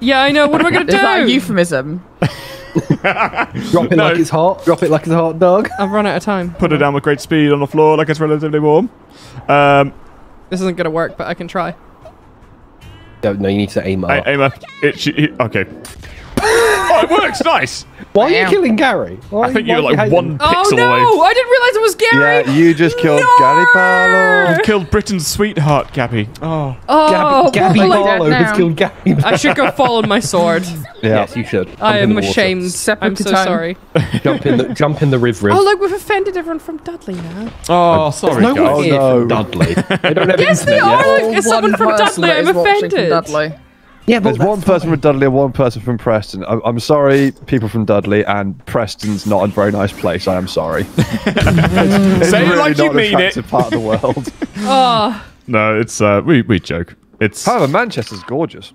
Yeah, I know. What am I going to Is that a do? euphemism? Drop it No. like it's hot. Drop it like it's a hot dog. I've run out of time. Put it down with great speed on the floor like it's relatively warm. Um, This isn't going to work, but I can try. No, no, you need to aim hey, up. aim up. It, sh- it, okay. Oh, it works. Nice. Why are you killing Gary? Why, I think you were are like hating one him? Oh, no! away. I didn't realize it was Gary! Yeah, you just killed No! Gary Barlow. You killed Britain's sweetheart, Gabby. Oh. Oh, oh Gabby, Gabby well, Barlow. Barlow has now. killed Gabby. I should go fall on my sword. Yeah. Yes, you should. Jump I am ashamed. Separate I'm so time. sorry. Jump in the jump in the riv riv. Oh, look, we've offended everyone from Dudley now. Oh, oh sorry, no guys. one Oh, here no. from Dudley. They don't have Yes, they internet are. yet. Look, it's someone from Dudley. I'm is watching from offended. Dudley. Yeah, but There's one person fine. from Dudley and one person from Preston. I'm, I'm sorry, people from Dudley, and Preston's not a very nice place. I am sorry. It's Say it really like you not an mean it. attractive part of the world. Oh, No, it's uh, we we joke. It's However, Manchester's gorgeous.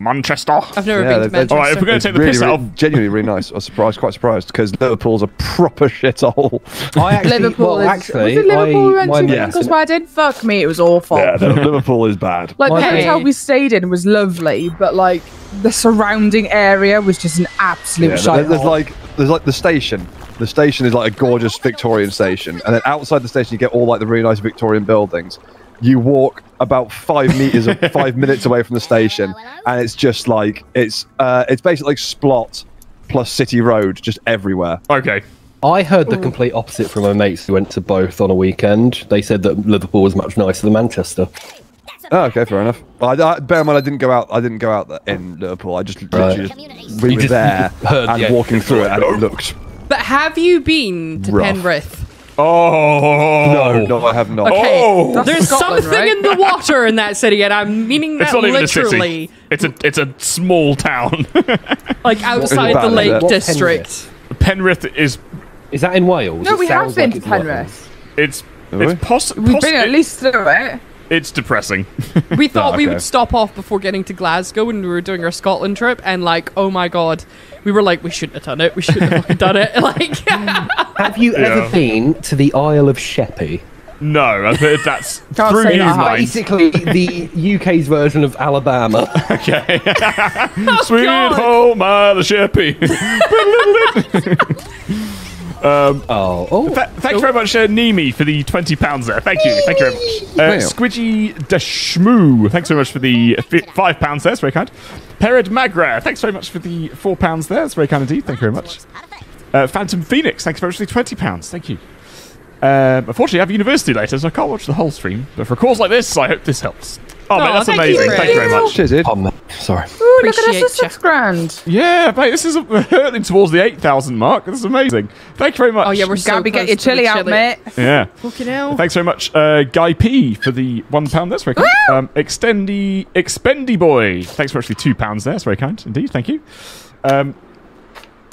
Manchester. I've never Yeah, been to they- they- Manchester. All right, if we're going to take the really, piss really, out of genuinely really nice. I was surprised, quite surprised, because Liverpool's a proper shithole. I actually, Liverpool well, is. actually, was it Liverpool I, we went my to? mates Because where I did? Fuck me, it was awful. yeah, Liverpool is bad. Like My the hotel we stayed in was lovely, but like the surrounding area was just an absolute Yeah, shite. there's like there's like the station. The station is like a gorgeous Victorian station, and then outside the station you get all like the really nice Victorian buildings. You walk about five meters, or five minutes away from the station, and it's just like it's uh, it's basically like Splott plus City Road, just everywhere. Okay. I heard the complete opposite from my mates who went to both on a weekend. They said that Liverpool was much nicer than Manchester. Oh, okay, fair enough. I, I, bear in mind, I didn't go out. I didn't go out there in Liverpool. I just literally just we You were just there heard and the walking through it, and it looked. But have you been to Rough. Penrith? Oh No, no, I have not. Okay, Oh. There's Scotland, something right? in the water in that city, and I'm meaning It's that not even a literally, city. It's a it's a small town. like outside the Lake it? What's District. Penrith is Is that in Wales? No, It we have been like to it's Wales. Penrith. it's Have it's poss- We've poss- been at least through it. It's depressing. We thought ah, we okay. would stop off before getting to Glasgow when we were doing our Scotland trip, and like, oh my god, we were like, we shouldn't have done it. We shouldn't have done it. Like, Have you Yeah. ever been to the Isle of Sheppey? no, I've heard that's through you, that I mind. Basically, the UK's version of Alabama. Okay. Oh, Sweet God. home, Isle of Sheppey. Oh, oh. Th- thanks very much, uh, Nemi, for the twenty pounds there. Thank you, thank you very much. Uh, Wow. Squidgy Dashmoo, thanks very much for the fi- five pounds there. That's very kind. Perid Magra, thanks very much for the four pounds there. That's very kind indeed. Thank you very much. Uh, Phantom Phoenix, thanks very much for the twenty pounds. Thank you. Um, unfortunately, I have university later, so I can't watch the whole stream. But for a cause like this, I hope this helps. Oh, mate, Aw, that's thank you, amazing. Chris. thank you very much. Cheers, dude. Oh, man. Sorry. Ooh, look at Appreciate us, ya. six grand. Yeah, mate, this is hurtling towards the 8,000 mark. This is amazing. Thank you very much. oh yeah, we're so Gabby, get close your to the chili out, mate. Yeah. Fucking hell. Thanks very much, uh, Guy P, for the one pound. That's very kind. Um, Extendi, Expendy Boy. Thanks for actually two pounds there. That's very kind indeed. Thank you. Um,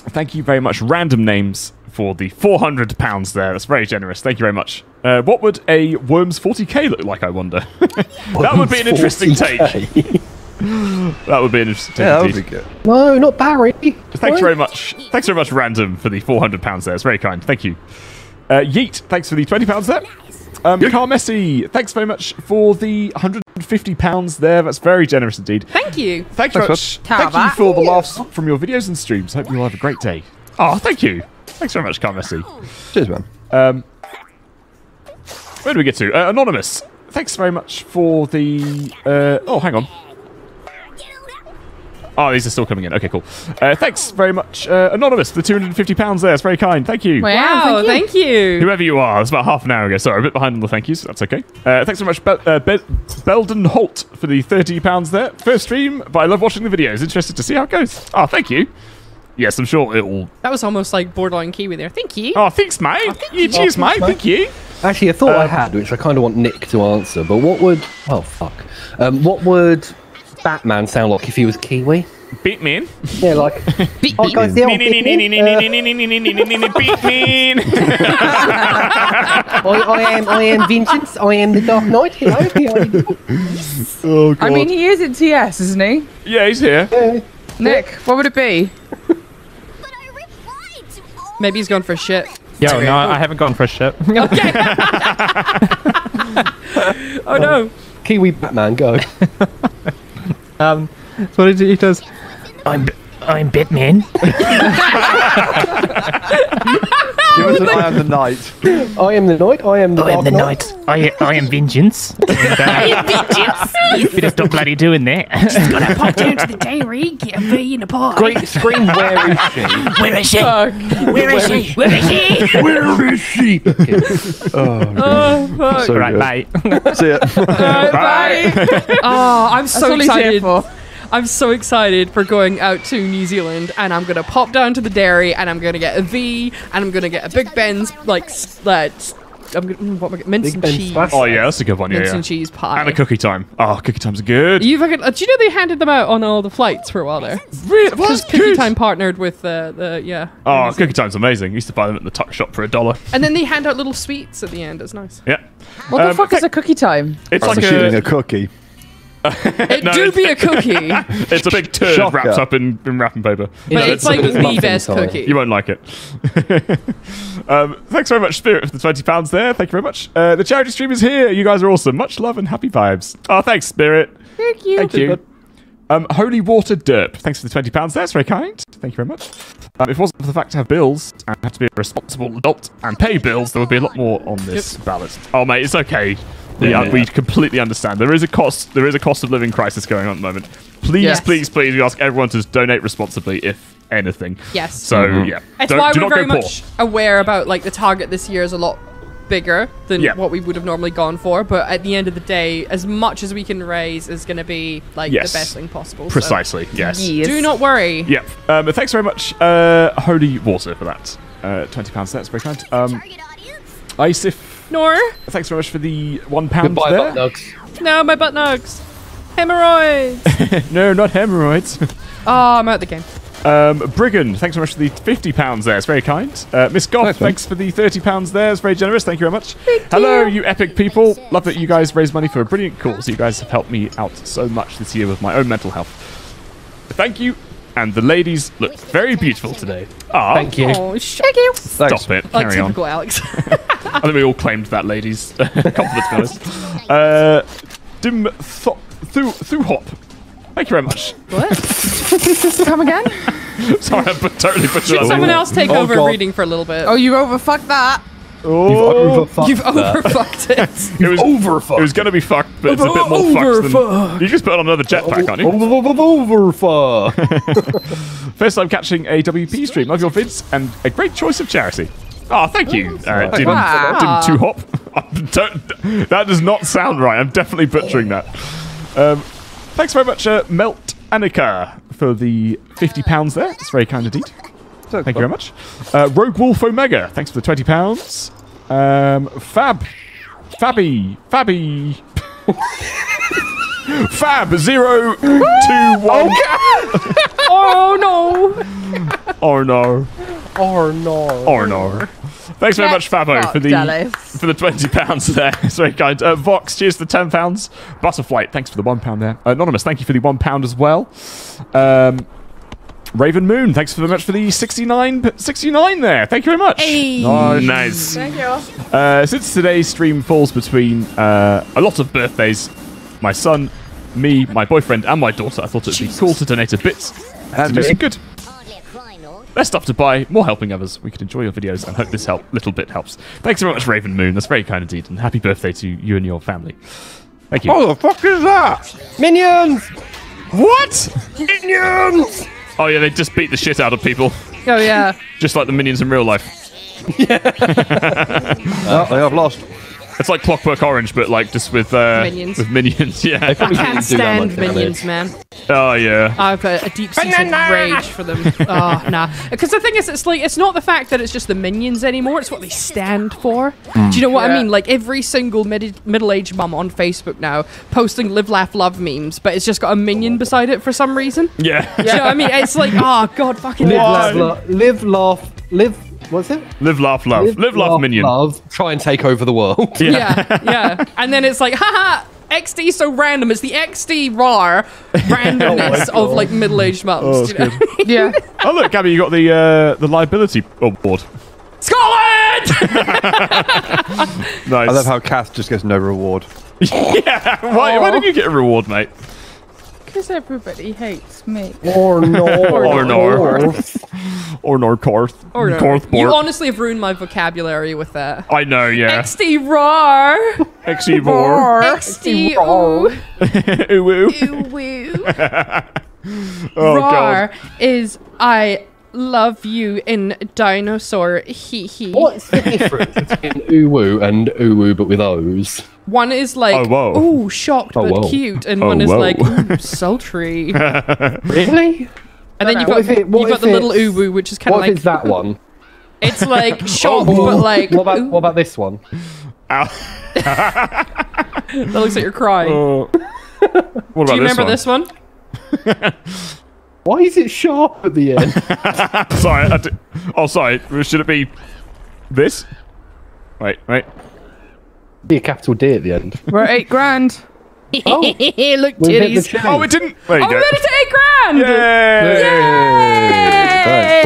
thank you very much, Random Names, for the four hundred pounds there. That's very generous. Thank you very much. Uh, what would a Worms forty k look like? I wonder. that would be an interesting take. 40K. That would be an interesting take. Yeah, that would indeed. be good. No, not Barry. Thanks very much. Thanks very much, Random, for the four hundred pounds there. It's very kind. Thank you. Uh, Yeet, thanks for the twenty pounds there. Um, Carl Messi, thanks very much for the 150 pounds there. That's very generous indeed. Thank you. Thanks very Thanks, much. Thank you Carver. for the laughs from your videos and streams. Hope you all have a great day. Oh, thank you. Thanks very much, Carl Messi. Cheers, man. Um, where do we get to? Uh, Anonymous. thanks very much for the. Uh, oh, hang on. Oh, these are still coming in. Okay, cool. Uh, thanks very much, uh, Anonymous, for the £250 there. It's very kind. Thank you. Wow, thank you. Whoever you are, it's about half an hour ago. Sorry, a bit behind on the thank yous. That's okay. Uh, thanks very much, Be- uh, Be- Belden Holt, for the £30 there. First stream, but I love watching the videos. Interested to see how it goes. Oh, thank you. Yes, I'm sure it'll. That was almost like borderline Kiwi there. Thank you. Oh, thanks, mate. Yeah, cheers, mate. Thank you. Actually, a thought I Uh, had, which I kind of want Nick to answer, but what would. Oh, fuck. Um, what would Batman sound like if he was Kiwi? Beatman. Yeah, like. Batman. oh, guys, the old Beatman. I, I am I am Vincent. I am the Dark Knight. Hello. Oh, God. I mean, he is in TS, isn't he? yeah, he's here. Nick, what would it be? Maybe he's gone for shit. Yo, no, I haven't gone for a shit. Oh no. Kiwi Batman, go. um, so what he does. I'm I'm Batman. Give us an eye on the night. I am the Knight. I am the I am the Knight. knight. I I am vengeance. Uh, I am vengeance. Better stop bloody doing that. Gotta pop down to the dairy, get a V in a pie. Great scream. Where is she? Where is she? Fuck. Where is she? Where is she? Where is she? Oh, oh fuck. So right, good. mate. See it. Bye. oh, I'm so all he's excited. For. I'm so excited for going out to New Zealand and I'm gonna pop down to the dairy and I'm gonna get a V and I'm gonna get a Big Ben's like s- s- I'm gonna mm, what am I getting? mince Big and Ben cheese. smash. Oh, yeah, that's a good one. Yeah, Mince yeah. and cheese pie. And a cookie time. Oh, cookie times are good. You fucking, uh, do you know they handed them out on all the flights for a while there? Really? Because What? Cookie Good. Time partnered with uh, the yeah. Oh, cookie time's amazing. used to buy them at the tuck shop for a dollar. And then they hand out little sweets at the end. It's nice. Yeah. What the Um, fuck is a cookie time? It's I'm like shooting a, a cookie. It No, do be a cookie, it's a big turd Shocker. wrapped up in, in wrapping paper. but No, it's like the best cookie. You won't like it. um, thanks very much, Spirit, for the twenty pounds there. Thank you very much. Uh, the charity stream is here. You guys are awesome. Much love and happy vibes. Oh, thanks, Spirit. Thank you. Thank you. Um, Holy Water Derp. Thanks for the twenty pounds. That's very kind. Thank you very much. Um, if it wasn't for the fact to have bills and have to be a responsible adult and pay bills, there would be a lot more on this ballot. Oh, mate, it's okay. We, Yeah, uh, yeah. we completely understand. There is a cost. There is a cost of living crisis going on at the moment. Please, Yes. please, please, we ask everyone to donate responsibly, if anything. Yes. So yeah, It's Don't- why do we're not very much aware about like the target this year is a lot bigger than Yeah. what we would have normally gone for. But at the end of the day, as much as we can raise is going to be like Yes. the best thing possible. so Precisely. Yes. Yes. Do not worry. Yep. Um, but thanks very much, uh, Holy Water, for that. Uh, Twenty pounds. That's very kind. Um, Isif, Nor. thanks very much for the one pound Goodbye, there. butt nugs. No, my butt nugs. Hemorrhoids. No, not hemorrhoids. oh, I'm out the game. Um, Brigand, thanks very much for the fifty pounds there. It's very kind. Uh, Miss Goth, Thanks, thanks for the thirty pounds there. It's very generous. Thank you very much. Hello, you epic people. Love that you guys raise money for a brilliant cause. You guys have helped me out so much this year with my own mental health. Thank you. And the ladies look very beautiful today. Ah, Thank you. Oh, thank you. Thanks. Stop it. Like Carry on. typical Alex. I think we all claimed that, ladies. Compliment, to be honest. Uh, Dim Thop, Thu, Thu Hop. Thank you very much. what? Come again? Sorry, I but totally butchered Should that. someone else take Oh, over God. reading for a little bit? Oh, you overfucked that. Oh, You've overfucked it. it was overfucked. It was going to be fucked, but it's a bit more fucked than. You just put on another jetpack, aren't you? Overfuck. First time catching a WP stream. Love your vids and a great choice of charity. Oh, thank you, uh, Dim, Wow. Dim Two Hop. Don't- that does not sound right. I'm definitely butchering that. Um, thanks very much, uh, Melt Annika, for the fifty pounds there. It's very kind indeed. Thank you very much. Uh, Rogue Wolf Omega, thanks for the twenty pounds. Um, Fab, Fabby, Fabby. Fab zero two one. oh no. Oh no. Oh no. Oh no. Thanks very much, Fabo, fuck, for the Dallas. for the twenty pounds there. It's very kind. Uh, Vox, cheers for the ten pounds. Butterflight, thanks for the one pound there. Anonymous, thank you for the one pound as well. Um, Raven Moon, thanks very much for the 69, 69 there. Thank you very much. Hey. Oh, nice. Thank you. Uh, since today's stream falls between uh, a lot of birthdays, my son, me, my boyfriend, and my daughter, I thought it would be cool to donate a bit to do me. some good. Less stuff to buy, more helping others. We can enjoy your videos and hope this help little bit helps. Thanks very much, Raven Moon. That's very kind indeed, and happy birthday to you and your family. Thank you. What the fuck is that? Minions! What? Minions! Oh yeah, they just beat the shit out of people, Oh yeah. just like the minions in real life. Oh, they have lost. It's like Clockwork Orange, but like just with uh, Minions. With minions, yeah. I can't do that stand much minions, man. Oh yeah. I've a, a deep-seated rage for them. Oh, nah. Because the thing is, it's like it's not the fact that it's just the minions anymore. It's what they stand for. Do you know what I mean? Like every single mid- middle-aged mum on Facebook now posting "live, laugh, love" memes, but it's just got a minion beside it for some reason. Yeah. Do you know what I mean? It's like, oh god, fucking Live, laugh, laugh, live, laugh, live. What's it? Live, laugh, love. Live, laugh, minion. Love. Try and take over the world. Yeah, yeah. And then it's like, haha, XD so random. It's the XD rar randomness of like middle-aged mums. Oh, you know? Yeah. Oh look, Gabby, you got the uh, the liability award. Scotland! Nice. I love how Kath just gets no reward. yeah. Why, why didn't you get a reward, mate? Because everybody hates me. Or no. Or nor. Or nor Korth. Or no. Korth You honestly have ruined my vocabulary with that. I know, yeah. XD rar. XE Vor. XD ooh. Ooh, ooh. Ooh woo. Oh, rar God. is I love you in dinosaur hee hee. What's the difference between uwu and uwu but with O's? One is like, Oh, whoa. ooh, shocked Oh, but whoa. cute, and Oh, one is whoa. like, ooh, sultry. and then you've got, it- you've got if the little it's- ooh woo, which is kind of like, it's that one? it's like oh, shocked but like, What about, what about this one? That looks like you're crying. Oh. what about Do you remember one? this one? Why is it sharp at the end? Sorry. I oh, sorry. Should it be this? Wait, wait. Be a capital D at the end. We're at eight grand. Oh, Look, we've hit the titties. Oh, it didn't. There you Oh, we go. made it to eight grand! Yay! Yay!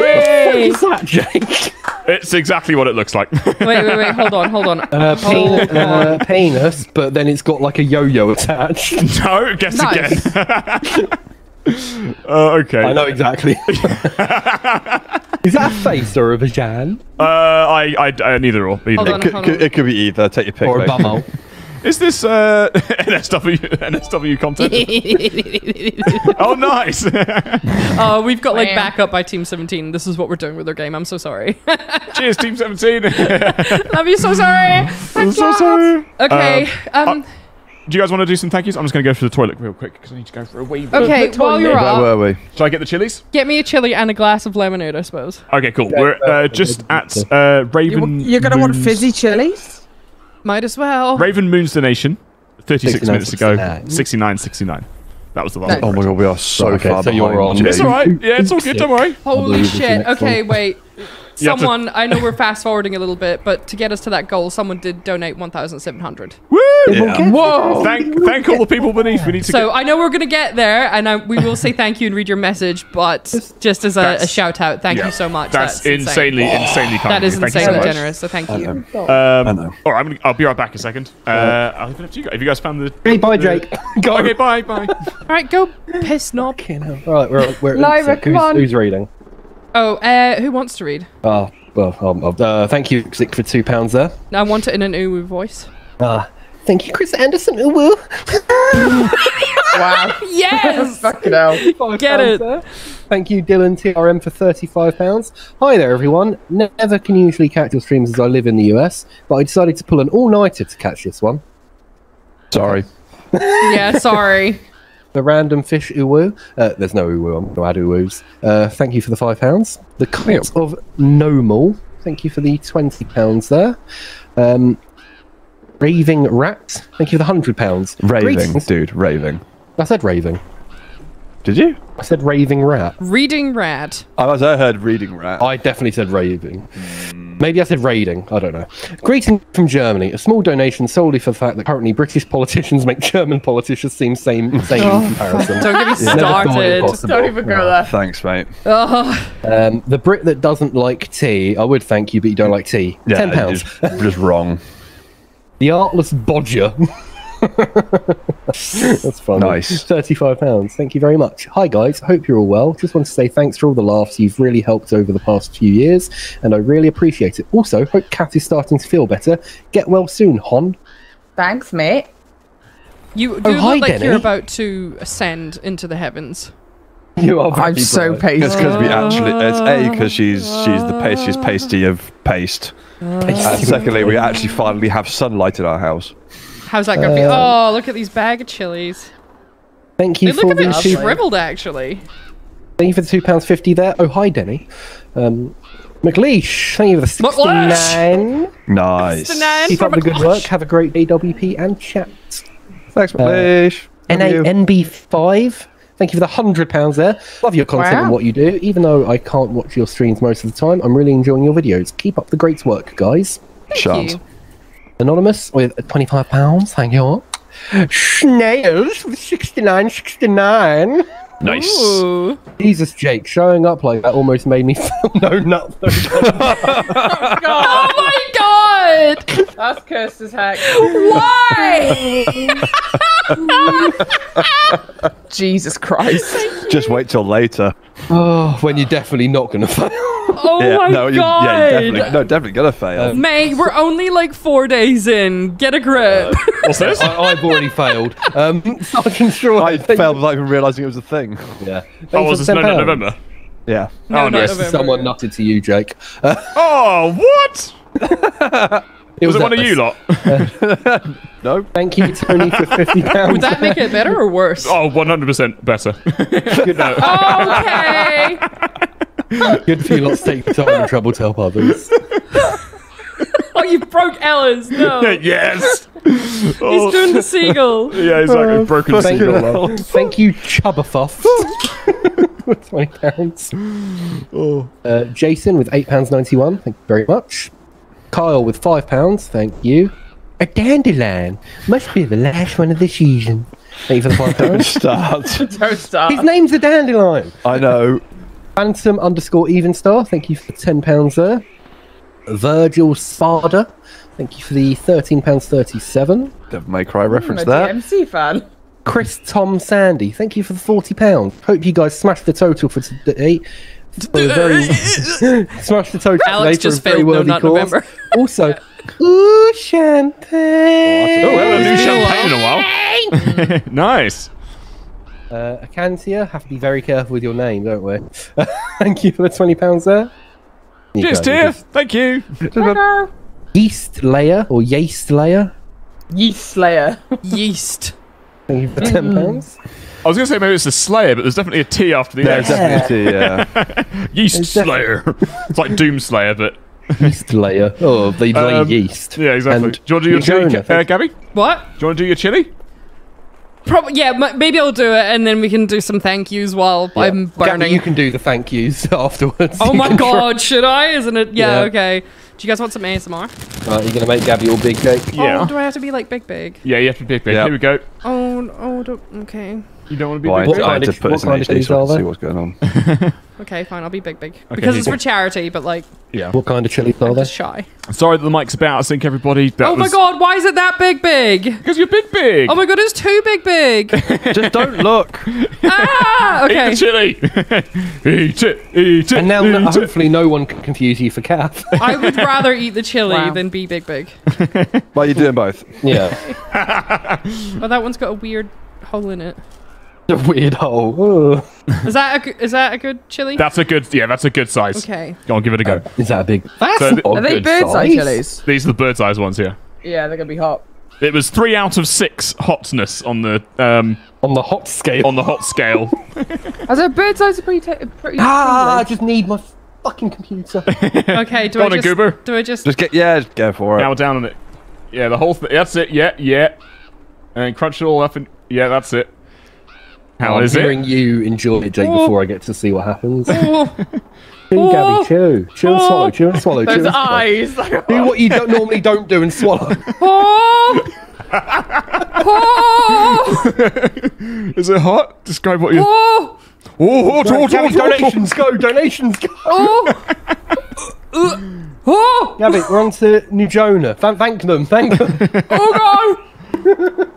What is that, Jake? It's exactly what it looks like. wait, wait, wait. Hold on, hold on. Uh, pen, uh, penis, but then it's got like a yo-yo attached. no, guess Nice. again. uh, okay. I know exactly. is that a face or a vagina? Uh, I, I, I neither or. Either. Hold on. Could, could, it could be either. Take your pick. Or a bumhole? Is this uh, NSW NSW content? oh, nice. Oh, we've got like backup by Team 17. This is what we're doing with our game. I'm so sorry. Cheers, Team 17. Love you, so sorry. I'm so sorry. Okay. Um. Do you guys want to do some thank yous? I'm just going to go to the toilet real quick because I need to go for a wee. bit. okay. While you're Where up, were we? Should I get the chilies? get me a chili and a glass of lemonade, I suppose. Okay, cool. We're uh, just at uh, Raven. You're going to want Moon's- fizzy chilies? Might as well. Raven Moon's donation, 36 69, minutes ago. 69. 69, 69. That was the last Oh one. my god, we are so Okay, far so you're behind. on. It's alright. Yeah, it's all good. Don't worry. Holy believe it's the shit. Okay, one. wait. You have to- Someone, I know we're fast forwarding a little bit, but to get us to that goal, someone did donate 1,700. Woo! Yeah. Whoa! Thank, thank all the people beneath. We need to So get. I know we're going to get there, and I, we will say thank you and read your message, but just as a, a shout out, thank yeah. you so much. That's, insane. insanely, insanely kind. That is. Thank insanely so generous, so thank you. know. Um, I know. All right, I'm gonna, I'll be right back in a second. Uh, I'll leave it up to you guys. Have you guys found the? Hey, bye, Jake. Go. Okay, bye, bye. All right, go piss knob. Fucking hell. Right, we're, we're Lyra, who's, come on. Who's reading? Oh, uh, who wants to read? Oh, well, um, uh, thank you, Zik, for two pounds there. I want it in an uwu voice. Uh, thank you, Chris Anderson. Ooh, woo. Wow. Yes! Fucking hell. Five Get it. there. Thank you, Dylan TRM, for thirty-five pounds. Hi there, everyone. Never can usually catch your streams as I live in the US, but I decided to pull an all-nighter to catch this one. Sorry. yeah, sorry. The random fish uwu. Uh, there's no uwu. I'm going to add uwus. Uh, thank you for the five pounds. The cult of Nomal. Thank you for the twenty pounds there. Um, raving rat. Thank you for the hundred pounds. Raving, Greetings. dude, raving. I said raving. Did you? I said raving rat. Reading rad. I was. I heard reading rat. I definitely said raving. Maybe I said raiding. I don't know. Greeting from Germany. A small donation solely for the fact that currently British politicians make German politicians seem same same in comparison. Don't get me Never thought it started. Don't even go there. Thanks, mate. Oh, Um, the Brit that doesn't like tea, I would thank you, but you don't like tea. Yeah, Ten pounds. Just, just wrong. The Artless Bodger. That's fun. Nice. Thirty-five pounds. Thank you very much. Hi guys. Hope you're all well. Just want to say thanks for all the laughs you've really helped over the past few years, and I really appreciate it. Also, hope Kat is starting to feel better. Get well soon, Hon. Thanks, mate. You do Oh, look hi, like you're about to ascend into the heavens. You are. I'm very so bright. pasty. It's because we actually. It's a because she's she's the pastiest pasty of paste. And secondly, we actually finally have sunlight in our house. How's that gonna be? Oh, look at these bag of chilies. Thank They you look for a bit the two. shriveled, actually. Thank you for the two pounds fifty there. Oh hi, Denny. Um, McLeish. Thank you for the McLeish! sixty-nine. Nice. The nan Keep from up the good work. Have a great AWP and chat. Thanks, McLeish. Love you. NANB5. Thank you for the hundred pounds there. Love your content Wow. and what you do. Even though I can't watch your streams most of the time, I'm really enjoying your videos. Keep up the great work, guys. Shan't. you. Anonymous with twenty-five pounds. Thank you. Snails with sixty-nine, sixty-nine. Nice. Ooh. Jesus, Jake, showing up like that almost made me feel no nut. Oh my god! That's cursed as heck. Why? Jesus Christ. Just wait till later. oh, when you're definitely not going to fail. Oh yeah, my no, you, god! yeah, you're definitely, no, definitely gonna fail. May, we're only like four days in. Get a grip. What's this? I, I've already failed. Um, Sergeant Straw. I thank- failed without even realizing it was a thing. Yeah. Oh, Thanks was this no, no, November? Yeah. No, Oh, not no. November. Someone nutted to you, Jake. Oh, what? It Was it one of you best. lot? No. Thank you, Tony, for fifty pounds. Would that make it better or worse? Oh, 100% better. good, note. Okay. good for you lot to take the time and trouble to help others. Oh, you broke Ellis. No. yes. He's Oh, doing the seagull. yeah, exactly. Broken Thank seagull. you, love. thank you, Chubbafuff, for twenty pounds. Uh, Jason with eight pounds ninety-one. Thank you very much. Kyle with five pounds. Thank you. A dandelion must be the last one of the season. Thank you for the five pounds. Start. Don't start. His name's a dandelion. I know. Phantom underscore even star, thank you for ten pounds there. Virgil Spada, thank you for the thirteen pounds thirty-seven. Devil May Cry I'm reference a there. DMC fan. Chris Tom Sandy, thank you for the forty pounds. Hope you guys smashed the total for today. For a very smashed the total Alex today just very failed No worthy Nut cause. November. Also, ooh champagne. Oh, well, a new a champagne in a while. nice. Uh, Acantia, have to be very careful with your name, don't we? thank you for the twenty pounds there. You Cheers, guys Tiff. Thank you. Yeast layer or yeast layer. Yeast Slayer. Yeast. Thank you for ten pounds. I was going to say maybe it's a Slayer, but there's definitely a T after the There's S. definitely yeah. Yeast There's defi- Slayer. it's like Doom Slayer, but yeast layer. Oh, they lay Um, yeast. yeah, exactly. And do you want to do your chili, Jonah, uh, thank- Gabby? Do What? you want to do your chili? Probably. Yeah. m- Maybe I'll do it, and then we can do some thank yous while I'm Gabby, burning. you can do the thank yous afterwards. oh my can try- god, should I? Isn't it? Yeah, Yeah. okay. Do you guys want some ASMR? Right, you're gonna make Gabby all big cake. Yeah. Oh, do I have to be like big, big? Yeah, you have to be big. Yeah. Here we go. Oh, oh, don't, okay. You don't want to be Well, I, big. What I had kind to of- put what this in kind of HD so I are can see what's going on. Okay, fine. I'll be big, big. Okay, because it's for charity, but like, Yeah. What kind of chilies are I'm there? shy. Sorry that the mic's about. I think everybody. That Oh my was- god, why is it that big, big? Because you're big, big. Oh my god, it's too big, big. Just don't look. ah, Okay. Eat the okay. chili. eat it. Eat it. And now, eat no, it. hopefully, no one can confuse you for Kath. I would rather eat the chili Wow. than be big, big. Well, you're doing both. yeah, Oh, that one's got a weird hole in it. a weird hole. Is that a, g- is that a good chili? That's a good. Yeah, that's a good size. Okay. Go on, give it a go. Is that a big? That's So not th- Are they good bird's eye chilies? These are the bird's eyes ones here. Yeah, they're gonna be hot. It was three out of six hotness on the um On the hot scale. on the hot scale. As a bird's eyes are pretty, pretty. ah, I just need my fucking computer. Okay. Do Go I on just Goober. do I just Just get yeah, just go for it. now down on it. Yeah, the whole thing. That's it. Yeah, yeah. And crunch it all up and yeah, that's it. How I'm is hearing it? you enjoy it, Jake, Oh. before I get to see what happens. Chew, Oh, Gabby, chew. Chew and Oh. swallow, chew and swallow, chew Those and swallow. eyes. Do what you oh. don't, normally don't do and swallow. oh, oh, Is it hot? Describe what you. oh, Oh, oh hot, hot, oh, Gabby, hot, hot, hot. donations go, donations go. oh, oh, Gabby, we're on to New Jonah. Thank, thank them, thank them. oh no!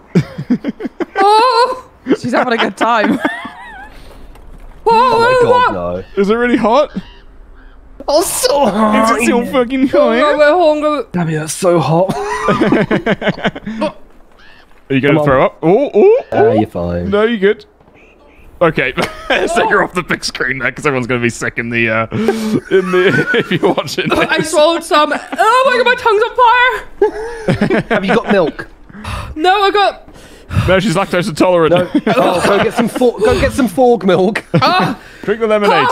Oh! She's having a good time. Whoa! Oh my whoa, god, whoa. no. Is it really hot? Oh, so hot! Is hot. it still fucking Oh, wait, hot? wait, hold on, go- Damn it, that's so hot. Are you going to throw up? Oh, oh, ah, oh. you're fine. No, you're good. Okay, let's take her off the big screen there because everyone's going to be sick in the uh, in the if you're watching. I swallowed some. Oh my god, my tongue's on fire! Have you got milk? No, I got. No, she's lactose intolerant. No. Oh, go get some for- go get some fork milk. Ah! Drink the lemonade.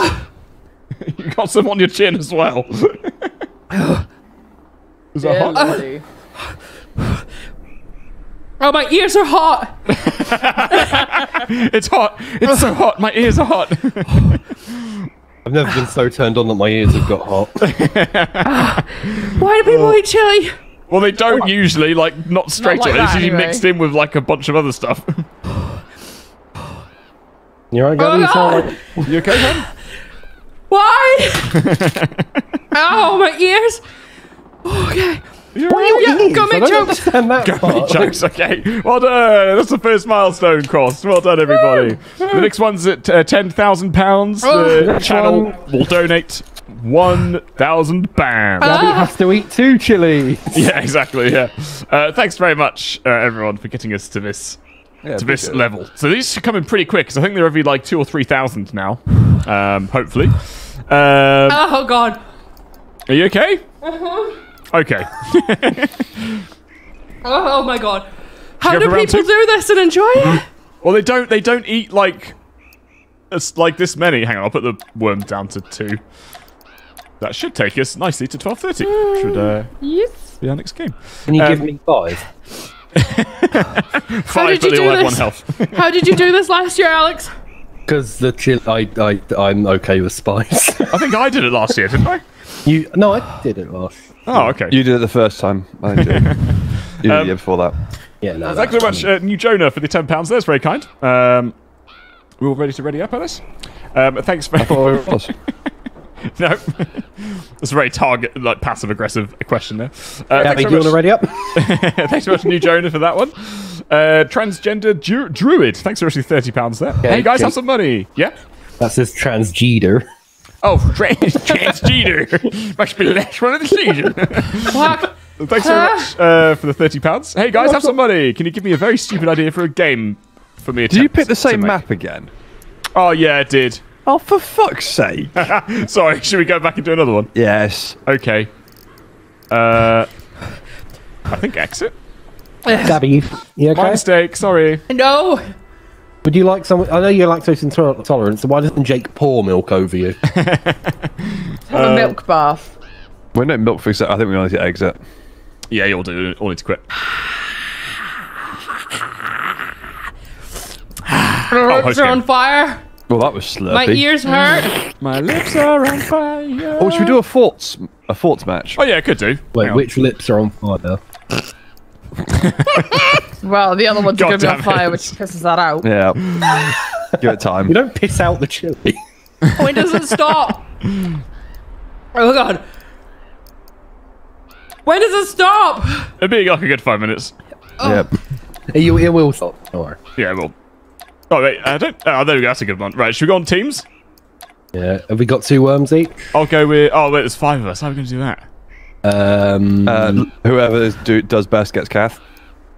you got some on your chin as well. Is that hot? Oh, my ears are hot. It's hot. It's so hot. My ears are hot. I've never been so turned on that my ears have got hot. Why do people eat chili? Well, they don't usually like not straight like on. It's usually anyway. mixed in with like a bunch of other stuff. You alright, Gabby? You sound you okay, man? Why? oh, my ears. Okay. You're What are your Yeah, ears? go I make don't jokes. understand that Go part. make jokes, okay. Well done. That's the first milestone crossed. Well done, everybody. the next one's at uh, ten thousand pounds. The channel one. will donate one thousand pounds. Gabby has to eat two chili. Yeah, exactly. Yeah. Uh, thanks very much, uh, everyone, for getting us to this Yeah, to this good. level. So these should come in pretty quick because I think they're every like two or three thousand now. Um, hopefully. Um, Oh god. are you okay? Okay. Oh, my god. How do people two? do this and enjoy it? Well, they don't. They don't eat like, it's like this many. Hang on, I'll put the worm down to two. That should take us nicely to twelve thirty. Should uh, yes. be our next game. Can you Um, give me five? Five, did but you they have one health. How did you do this last year, Alex? Because the chili, I, I, I'm okay with spice. I think I did it last year, didn't I? you, no, I did it last. Oh, okay. You did it the first time. I think you did. You did Um, the year before that. Yeah, no. Thanks very much, uh, New Jonah, for the ten pounds. That's very kind. Um, we're all ready to ready up, Ellis. Um, thanks very it was. no. That's a very target, like passive aggressive question there. Uh, Gabby, thanks do you very want to much- ready up? Thanks very much, New Jonah, for that one. Uh, transgender Dru- druid. Thanks for actually thirty pounds there. hey guys, okay. have some money. Yeah. That says transgender. Oh, trans transgender must be the last one of the season. Fuck. Thanks very much uh, for the thirty pounds. Hey guys, have some money. Can you give me a very stupid idea for a game for me? Did you pick the same map again? Oh yeah, it did. Oh, for fuck's sake! Sorry, should we go back and do another one? yes. Okay. Uh, I think exit. Gabby, you, you My mistake. Sorry. No. Would you like some? I know you're lactose intolerant, so why doesn't Jake pour milk over you? Have a milk bath. We're no milk fix it. I think we only need to exit. Yeah, you'll do. All need to quit. My lips are on fire. Well, that was slurpy. My ears hurt. My lips are on fire. Oh, should we do a forts a forts match? Oh yeah, could do. Wait, which lips are on fire? Though? Well, the other one's going to be on fire, it. which pisses that out. Yeah. Give it time. You don't piss out the chili. When does it stop? Oh god. When does it stop? It'd be like a good five minutes. Oh. Yep. You, it will stop. Don't worry. Yeah, well. Oh wait, I don't. Oh, there we go. That's a good one. Right, should we go on teams? Yeah. Have we got two worms each? I'll go with. Oh wait, there's five of us. How are we going to do that? Um, Uh, whoever is, do, does best gets Kath.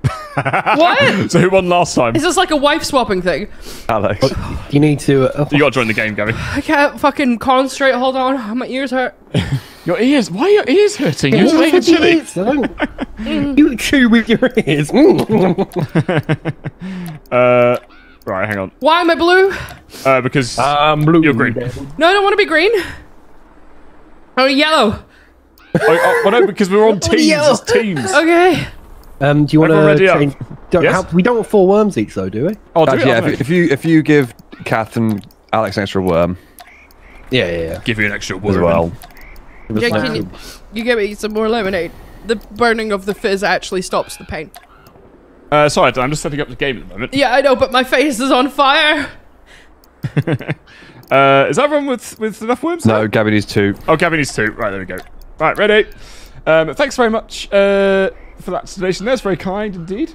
What? So who won last time? Is this like a wife swapping thing? Alex. you need to. Uh, You got to join the game, Gary. I can't fucking concentrate. Hold on. My ears hurt. Your ears. Why are your ears hurting? You're just making chili. you chew with your ears. Uh, right, hang on. Why am I blue? Uh, because I'm blue. You're green. No, I don't want to be green. Oh, yellow. oh, oh, well, no, because we're on teams. yellow. It's teams. Okay. Um, do you want to change? Don't, Yes? how, we don't want four worms each, though, do we? Oh, do Actually, it, yeah, if, if you if you give Kath and Alex an extra worm Yeah, yeah, yeah. give you an extra worm as well. Yeah, can you, you give me some more lemonade? The burning of the fizz actually stops the pain. Uh, sorry, I'm just setting up the game at the moment. Yeah, I know, but my face is on fire. Uh, is that everyone with with enough worms? No, Gabby needs two. Oh, Gabby needs two. Right, there we go. Right, ready. Um, thanks very much uh, for that donation. That's very kind indeed.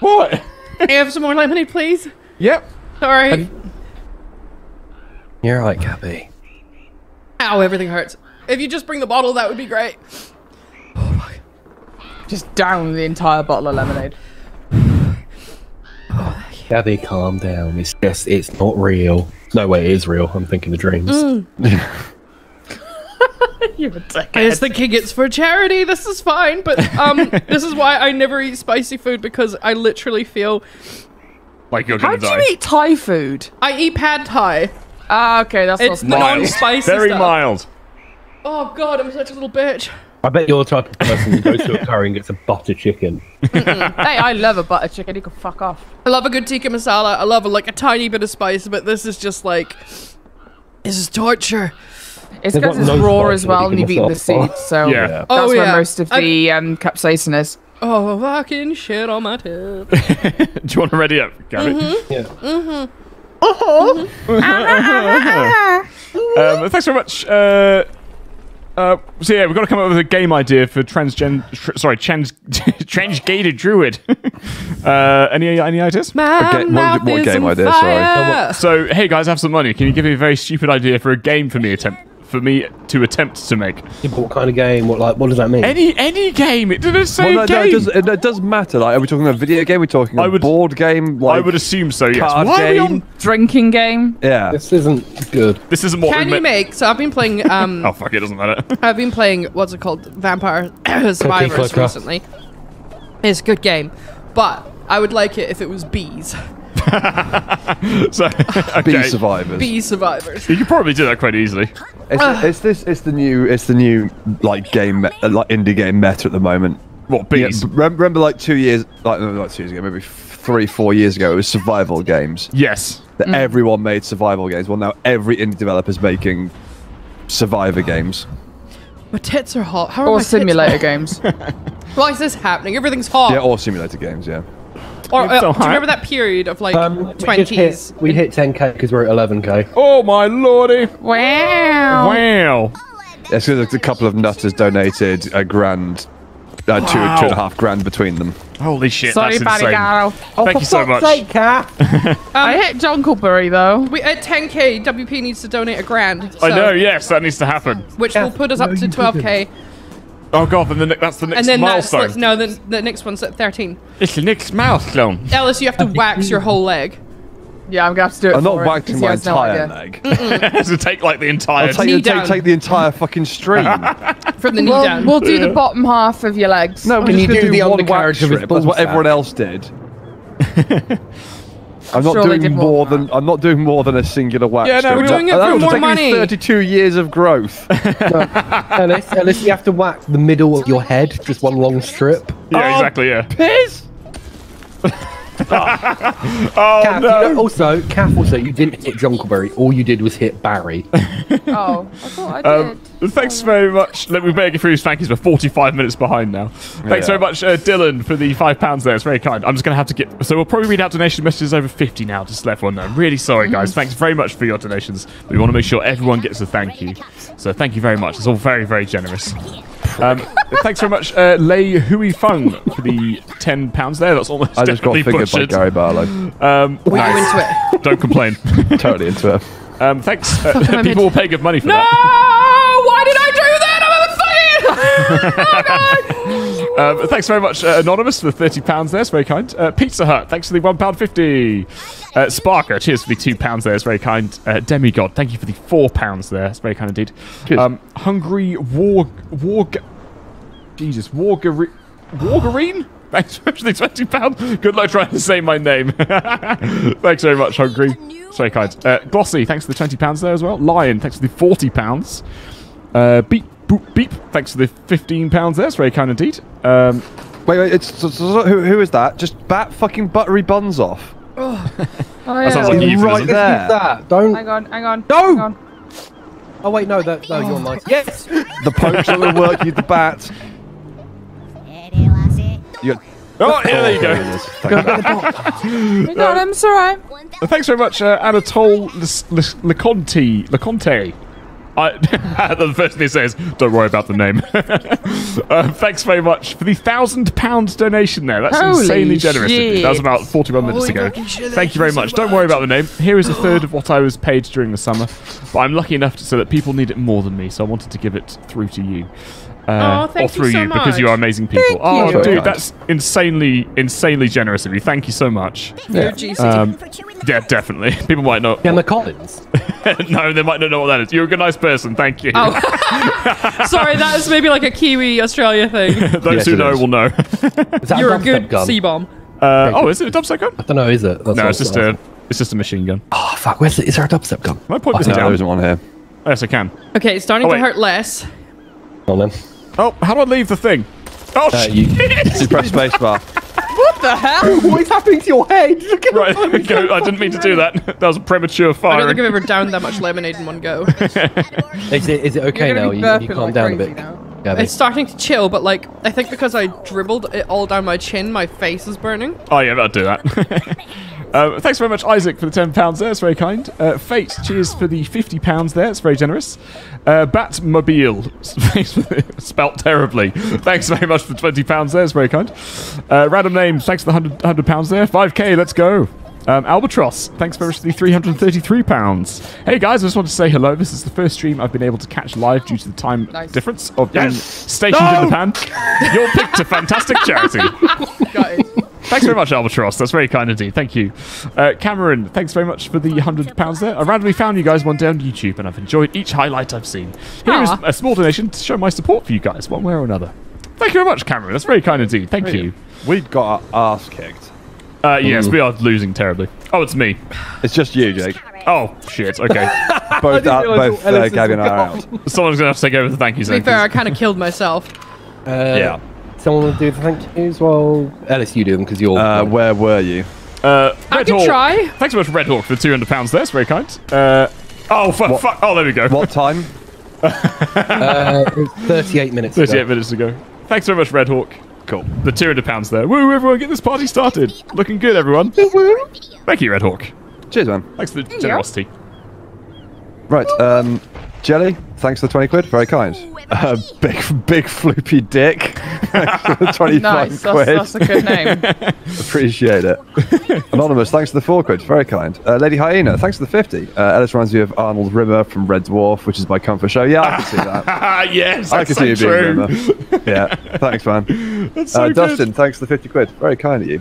What? you have some more lemonade, please? Yep. Sorry. You're right, Gabby. Ow, everything hurts. If you just bring the bottle, that would be great. Just down the entire bottle of lemonade. Gabby, calm down. It's just, it's not real. No way, it is real. I'm thinking the dreams. You're a dickhead. I was thinking it's for charity. This is fine, but um, this is why I never eat spicy food because I literally feel Like you're gonna do die. you eat Thai food? I eat pad thai. Ah, okay, that's It's not Mild. non-spicy Very stuff. mild. Oh god, I'm such a little bitch. I bet you're the type of person who goes to a curry and gets a butter chicken. Hey, I love a butter chicken. You can fuck off. I love a good tikka masala. I love like a tiny bit of spice, but this is just like this is torture. It's They've because got it's no raw as well, and you've eaten the massage seeds, so Yeah. that's Oh, where yeah. most of I- the um, capsaicin is. Oh fucking shit on my tip. Do you want to ready up, Gabby? Yeah. Um, thanks very much. Uh, uh, so yeah, we've got to come up with a game idea for transgen. Tr- sorry, trans transgated druid. uh, any any ideas? My ga- what- mouth game on idea, sorry? So hey guys, have some money. Can you give me a very stupid idea for a game for me attempt for me to attempt to make? Yeah, but what kind of game? What like? What does that mean? Any any game? It didn't say Well, no, no, game. it, does, it, it does matter. Like, are we talking a video game? Are we talking a I would- board game? Like, I would assume so. Yes. card Why are we on? Drinking game. yeah. This isn't good. This isn't what Can we you make? So I've been playing. Um, Oh fuck! It doesn't matter. I've been playing what's it called, Vampire Survivors recently. It's a good game, but I would like it if it was bees. so okay. Bee survivors. Bee survivors. You could probably do that quite easily. It's, it's this. It's the new. It's the new like game, uh, like indie game meta at the moment. What Yeah, bees? b- rem- remember, like two years, like not two years ago, maybe three, four years ago, it was survival games. Yes. That everyone made survival games. Well, now every indie developer's making survivor games. My tits are hot. How are my Or tits simulator hot? games. Why is this happening? Everything's hot. Yeah, or simulator games. Yeah. Or, uh, so do you remember that period of like Um, we twenties? hit, we hit 10k because we're at 11k. Oh my lordy! Wow. Wow. It's because a couple of nutters donated a grand, uh, two, Wow. two and a half grand between them. Holy shit! Sorry, that's Barry insane. Garrow. Thank you so much. I hit Jonkleberry though. We at 10k, WP needs to donate a grand. I know. Yes, that needs to happen. Which will put us up no, to 12k, Oh god, then the, ne- that's the next and then milestone. that's no, then the next one's at 13. It's the next milestone. Ellis, you have to wax your whole leg. Yeah, I'm gonna have to do it. For. I'm not for him, 'cause waxing my has no entire idea. leg. to take like the entire. I'll take, Knee take, down. take the entire fucking stream. From the knee We'll, down. we'll do the bottom half of your legs. No, we're Can just you gonna do the one undercarriage wax of his strip. That's what everyone else did. I'm not Surely doing more more than than I'm not doing more than a singular wax Yeah, no, we're doing it for more take me money. 32 years of growth. Ellis, Ellis, you have to whack the middle of your head, just one long strip. Yeah, Oh. exactly. Yeah. Oh, piss! Oh Kath, you no. know, also, Kath, also, you didn't hit Junkleberry. All you did was hit Barry. Oh, I thought I Um, did. thanks very much. Let me better get through these thank yous. We're 45 minutes behind now. Thanks Yeah. very much, uh, Dylan, for the five pounds there. It's very kind. I'm just going to have to get. So we'll probably read out donation messages over 50 now, just to let everyone know. I'm really sorry, guys. Thanks very much for your donations. We want to make sure everyone gets a thank you. So thank you very much. It's all very, very generous. Um, thanks very much, uh, Lei Hui Fung, for the 10 pounds there. That's almost I just got definitely fingered by. Gary Barlow. Um, Were you nice. into it? Don't complain. totally into it. Um, thanks. Uh, people in- will pay good money for No! that. Why did I do that? I'm a fucking. Um, thanks very much, uh, Anonymous, for the thirty pounds. There, it's very kind. Uh, Pizza Hut, thanks for the one pound fifty. Uh, Sparker, cheers for the two pounds. There, it's very kind. Uh, Demigod, thank you for the four pounds. There, it's very kind indeed. Cheers. Um, Hungry War War. Jesus, Wargare- Wargarine. Thanks for the twenty pounds. Good luck trying to say my name. thanks very much, Hungry. It's very kind. Uh, Glossy, thanks for the twenty pounds there as well. Lion, thanks for the forty pounds. Uh, beep boop beep. Thanks for the fifteen pounds there. It's very kind indeed. Um, Wait, wait, it's so, so- who, who is that? Just bat fucking buttery buns off. Oh, that sounds like you, right doesn't there. that. Don't. Hang on, hang on. No! Hang on. Oh wait, no, that, no, you're nice. Yes. The poke's not going work. You the bat. You got, Oh, yeah, there you there go. it is. Thank you. We got him, it's alright. Thanks very much, uh, Anatole Leconte. Leconte. I, the first thing he says, "Don't worry about the name." uh, thanks very much for the thousand pounds donation. There, that's Holy insanely generous. of. That was about forty-one minutes ago. Thank you very much. Don't worry about the name. Here is a third of what I was paid during the summer, but I'm lucky enough to, so that people need it more than me. So I wanted to give it through to you. Uh, Aw, or thank you through so you because you are amazing people. Thank oh, you. dude, that's insanely, insanely generous of you. Thank you so much. You're Um, yeah, definitely. People might not. Gemma Collins. no, they might not know what that is. You're a good, nice person. Thank you. Oh. Sorry, that is maybe like a Kiwi Australia thing. Those Yes, who know is. will know. Is that You're a dubstep good? C bomb. Uh, oh, is it a dubstep gun? I don't know, is it? That's No, it's just a, it's just a machine gun. Oh fuck! Where's the, is there a dubstep gun? Can I point this No, there down? isn't one here. Yes, I can. Okay, it's starting Oh, to hurt less. Hold on. Oh, how do I leave the thing? Oh, Uh, shit. you, You press spacebar. What the hell? what is happening to your head? Look at Right, there we go. I didn't mean to do that. That was a premature fire. I don't firing. think I've ever downed that much lemonade in one go. Is it, is it okay now? You, you calm like down a bit. now. Gabby. It's starting to chill, but like I think because I dribbled it all down my chin, my face is burning. Oh, yeah, I'll do that. Uh, thanks very much, Isaac, for the £10 there. It's very kind. Uh, Fate, cheers for the £50 there. It's very generous. Uh, Batmobile, spelt terribly. Thanks very much for £20 there. It's very kind. Uh, random name, thanks for the £100, £100 there. 5k, let's go. Um, Albatross, thanks very much for the £333. Hey guys, I just want to say hello. This is the first stream I've been able to catch live due to the time Nice. difference of being stationed in Japan. You're picked a fantastic charity. Got it. Thanks very much, Albatross. That's very kind indeed. Thank you. Uh, Cameron, thanks very much for the £100 there. I randomly found you guys one day on YouTube, and I've enjoyed each highlight I've seen. Here is Aw. a small donation to show my support for you guys, one way or another. Thank you very much, Cameron. That's very kind indeed. Thank you. We got our ass kicked. Uh, yes, we are losing terribly. Oh, it's me. It's just you, Jake. Oh, shit. Okay. Both, uh, both all uh, Gabby and I are out. Someone's going to have to take over the thank you To be fair, I kind of killed myself. Uh, Yeah. Someone will do the thank yous? Well, Ellis, you do them because you're. Uh, where were you? Uh, I Red can Hawk. try. Thanks so much, Red Hawk, for the £200 there. It's very kind. Uh, oh, fuck. fuck. Oh, there we go. What time? uh, 38 minutes 38 ago. minutes ago. Thanks very much, Red Hawk. Cool. The £200 there. Woo, everyone, get this party started. Looking good, everyone. Thank you, Red Hawk. Cheers, man. Thanks for the generosity. Right, um, Jelly, thanks for the 20 quid. Very kind. Uh, big, big floopy dick. Thanks for the 25 Nice. That's, quid. that's a good name. Appreciate it. Anonymous, thanks for the 4 quid. Very kind. Uh, Lady Hyena, thanks for the 50. Uh, Ellis reminds me of Arnold Rimmer from Red Dwarf, which is my comfort show. Yeah, I can see that. Ah, yes, I that's can see so you being true. Rimmer. Yeah, thanks, man. That's so Uh, good. Dustin, thanks for the 50 quid. Very kind of you.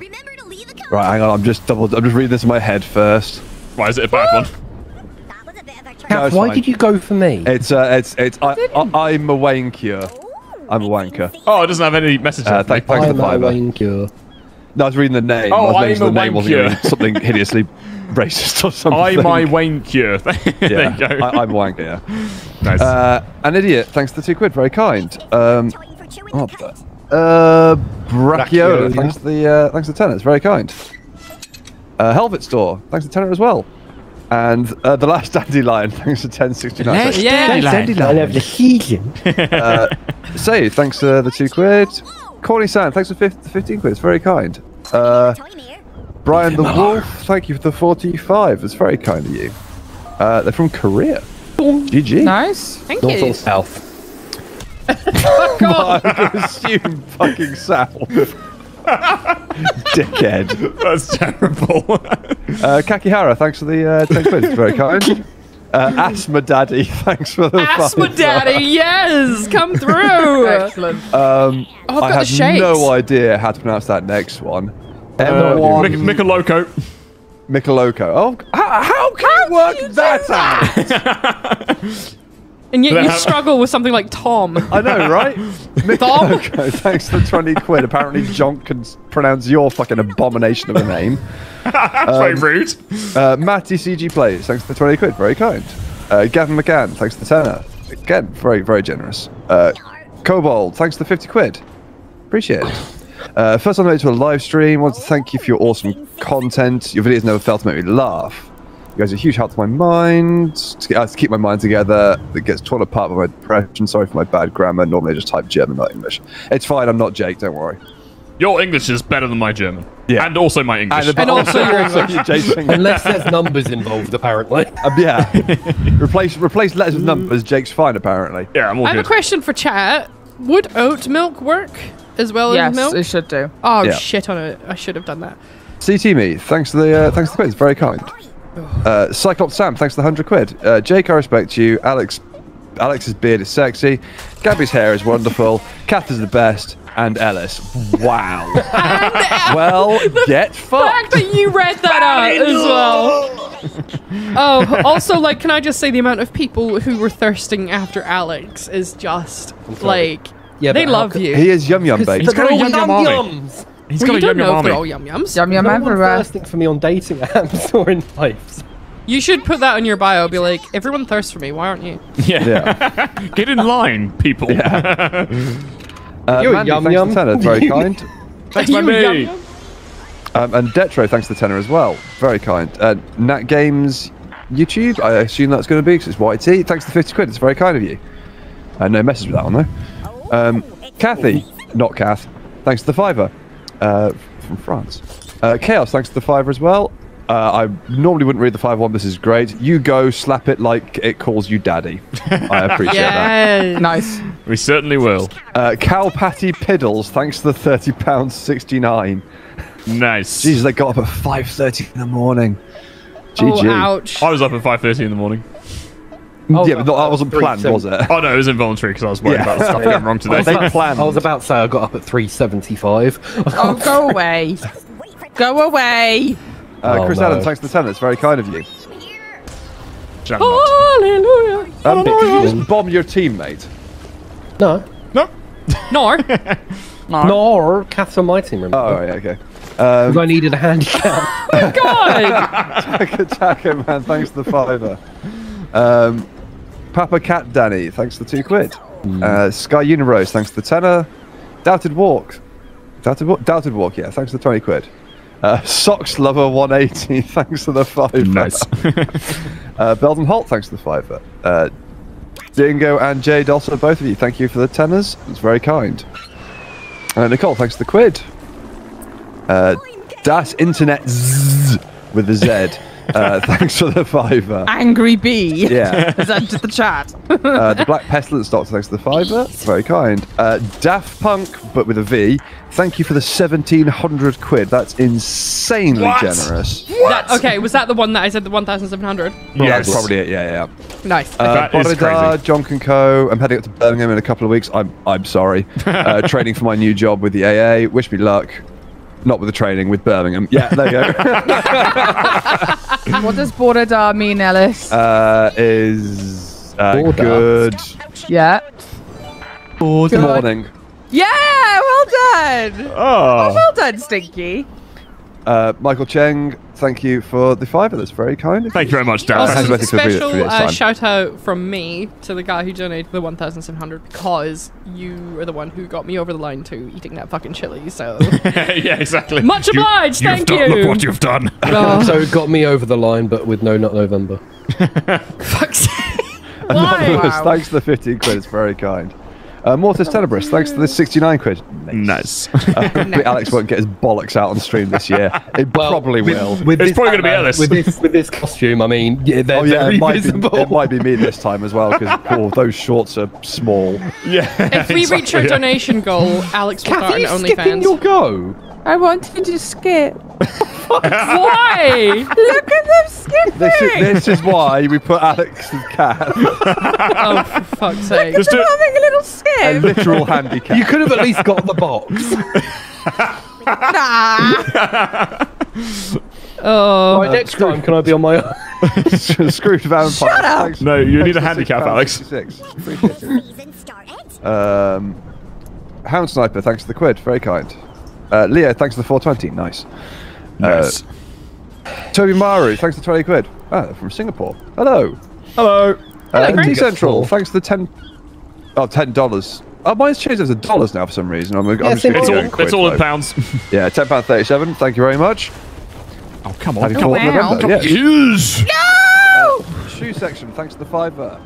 Remember to leave a. Right, hang on. I'm just double. I'm just reading this in my head first. Why is it a bad one? That was a bit of a No, Why fine. did you go for me? It's uh, it's it's. I, I, I'm a wanker. I'm a wanker. Oh, it doesn't have any message. Uh, left for me. thank- thanks I'm the a fiver. wanker. No, I was reading the name. Oh, I was making I'm sure a the name wasn't wanker. something hideously racist or something. I my Wayne cure. there Yeah, you go. I, I'm a wanker. Yeah. nice. Uh, an idiot. Thanks for the two quid. Very kind. Um, Toying for what the the? Uh, Brachiola. Brachiola. Thanks for the uh, thanks for the tenor. It's very kind. Uh, Helvet Store. Thanks for the tenor as well. And uh, the last dandelion. Thanks for 1069. Last Yeah. Dandelion. I love the season. Say, thanks for the two quid. Corny Sand, thanks for 50, 15 quid. It's very kind. Uh, Brian the Wolf, thank you for the 45. It's very kind of you. Uh, they're from Korea. GG. nice. Thank North you. or south? I would assume fucking South. Dickhead. That's terrible. Uh, Kakihara, thanks for the uh, 10 quid. It's very kind. Uh, Asthma Daddy, thanks for the Asthma five. Daddy, yes, come through. Excellent. Um, Oh, I've I got the shakes. no idea how to pronounce that next one. uh, M1 Mick, Micheloko. Micheloko. Oh, how, how can you work that out? And yet you struggle with something like Tom. I know, right? Tom? Micheloko, thanks for 20 quid. Apparently, John can pronounce your fucking abomination of a name. That's Um, very rude. Uh, Matty CG Plays, thanks for the 20 quid. Very kind. Uh, Gavin McCann, thanks for the tenner. Again, very, very generous. Uh, Kobold, thanks for the 50 quid. Appreciate it. Uh, first, on the way to a live stream. want to thank you for your awesome content. Your videos never fail to make me laugh. You guys are a huge help to my mind, to, uh, to keep my mind together. That gets torn apart by my depression. Sorry for my bad grammar. Normally, I just type German, not English. It's fine. I'm not Jake. Don't worry. Your English is better than my German. Yeah. And also my English. And, And also your also Jason. Unless there's numbers involved, apparently. Um, yeah. replace replace letters with numbers. Jake's fine apparently. yeah, I'm all I have good. a question for chat. Would oat milk work as well yes, as milk? Yes, it should do. Oh Yeah. shit on it! I should have done that. CT me, thanks for the uh, thanks for the quiz, very kind. Uh, Cyclops Sam, thanks for the hundred quid. Uh, Jake, I respect you. Alex, Alex's beard is sexy. Gabby's hair is wonderful. Kath is the best, and Ellis. Wow. well, get fucked. The fucked. fact that you read that out as well. oh, also, like, can I just say the amount of people who were thirsting after Alex is just like Yeah, they love co- you. He is yum yum baby. He's got a yum yum yums. He's well, got you a don't yum yum know if they're all yum yums. Yum yum No one everywhere. thirsting for me on dating apps or in life. You should put that on your bio. Be like, everyone thirsts for me. Why aren't you? Yeah. Yeah. Get in line, people. Uh, You're a Mandy, yum thanks yum. for the very kind. Thanks, You Mandy. yum yum? Um, and Detro, thanks for the tenner as well. Very kind. Uh, Nat Games YouTube, I assume that's going to be because it's YT. Thanks for the 50 quid, it's very kind of you. Uh, no message with that one though. Um, Kathy, not Kath, thanks to the fiver uh, from France. Uh, Chaos, thanks to the fiver as well. Uh, I normally wouldn't read the five one. This is great. You go slap it like it calls you daddy. I appreciate that. Nice. We certainly will. Uh, Cow Patty Piddles, thanks to the thirty pounds sixty nine. Nice. Jesus, they got up at five thirty in the morning. Oh, GG. ouch. I was up at 5.30 in the morning. Yeah, but no, that wasn't planned, was it? Oh, no, it was involuntary because I was worried Yeah. about stuff going wrong today. They planned. I was about to say I got up at 375. Oh, go away. Go away. Uh, Oh, Chris no. Adams, thanks for the tenner. It's very kind of you. Juggernaut. Hallelujah. Um, did you just bomb your teammate? No. No. Nor. Nor Nor. Kath's on my team, remember? Oh, right, okay. Um, I needed a handicap. God. Attacker, man, thanks to the fiver. Um, Papa Cat Danny, thanks for the two quid. Uh, Sky Unirose, thanks for the tenner. Doubted Walk. Doubted Walk? Doubted Walk, yeah, thanks for the 20 quid. Uh, Socks Lover 180, thanks for the fiver. Nice. Uh, Belden Holt, thanks for the fiver. Uh, Dingo and Jade, also both of you, thank you for the tenors. It's very kind. Uh, Nicole, thanks for the quid. Uh, Das Internet with a Z. Uh, thanks for the fiver. Angry bee. Yeah. Has entered the chat. Uh, the Black Pestilence Doctor, thanks to the fiver. Very kind. Uh, Daft Punk, but with a V. Thank you for the 1700 quid. That's insanely What? generous. That- okay, was that the one that I said the 1,700? Yeah, that's probably it. Yeah, yeah. Nice. Uh, That is Bore da, crazy. John Co. I'm heading up to Birmingham in a couple of weeks. I'm I'm sorry. uh, training for my new job with the AA. Wish me luck. Not with the training, with Birmingham. Yeah, there you go. what does Bore da mean, Ellis? uh, is uh, Border. good yeah. good morning. Yeah, well done. Oh. Well done, Stinky. Uh, Michael Cheng, thank you for the fiver. That's very kind. of Thank you very much, Dan. Also, Thanks, Betty, for special for uh, shout out from me to the guy who donated the 1,700 because you are the one who got me over the line to eating that fucking chili. So yeah, exactly. Much You- obliged, you've thank done- you. Look what you've done. oh, so it got me over the line, but with no not November. fuck's sake. Anonymous, Wow. thanks for the 15 quid. It's very kind. Uh, Mortis Tenebris, thanks for the 69 quid. Nice. Uh, hopefully Alex won't get his bollocks out on stream this year. It probably will. With It's probably gonna be Ellis. With this, with this costume, I mean, yeah, they're Oh yeah, very it might, be, it might be me this time as well because oh, those shorts are small. yeah. If we reach our donation goal, Alex will start an skipping your go. I wanted to skip. Why? Look at them skipping. This is, this is why we put Alex and Kath oh, for fuck's sake. Just They're do having a little skip. a literal handicap. You could have at least got the box. nah. Oh, Right, next time, can I be on my own? Screwed vampire. Shut up. No, you need a handicap, Alex. £6.66. Appreciate it. Season started. Um, Hound Sniper, thanks for the quid. Very kind. Uh, Leo, thanks for the 420. Nice. Nice. Toby Maru, thanks for 20 quid. Ah, they're from Singapore. Hello. Hello. Uh, Greg. T Central, thanks for the 10. Oh, $10. Oh, mine's changed into dollars now for some reason. I'm, I'm just It's all, in quid, it's all in pounds. Yeah, £10.37. Thank you very much. Oh, come Happy on. 4th of wow. November. Yeah. Yes. Shoe section, thanks to the fiver.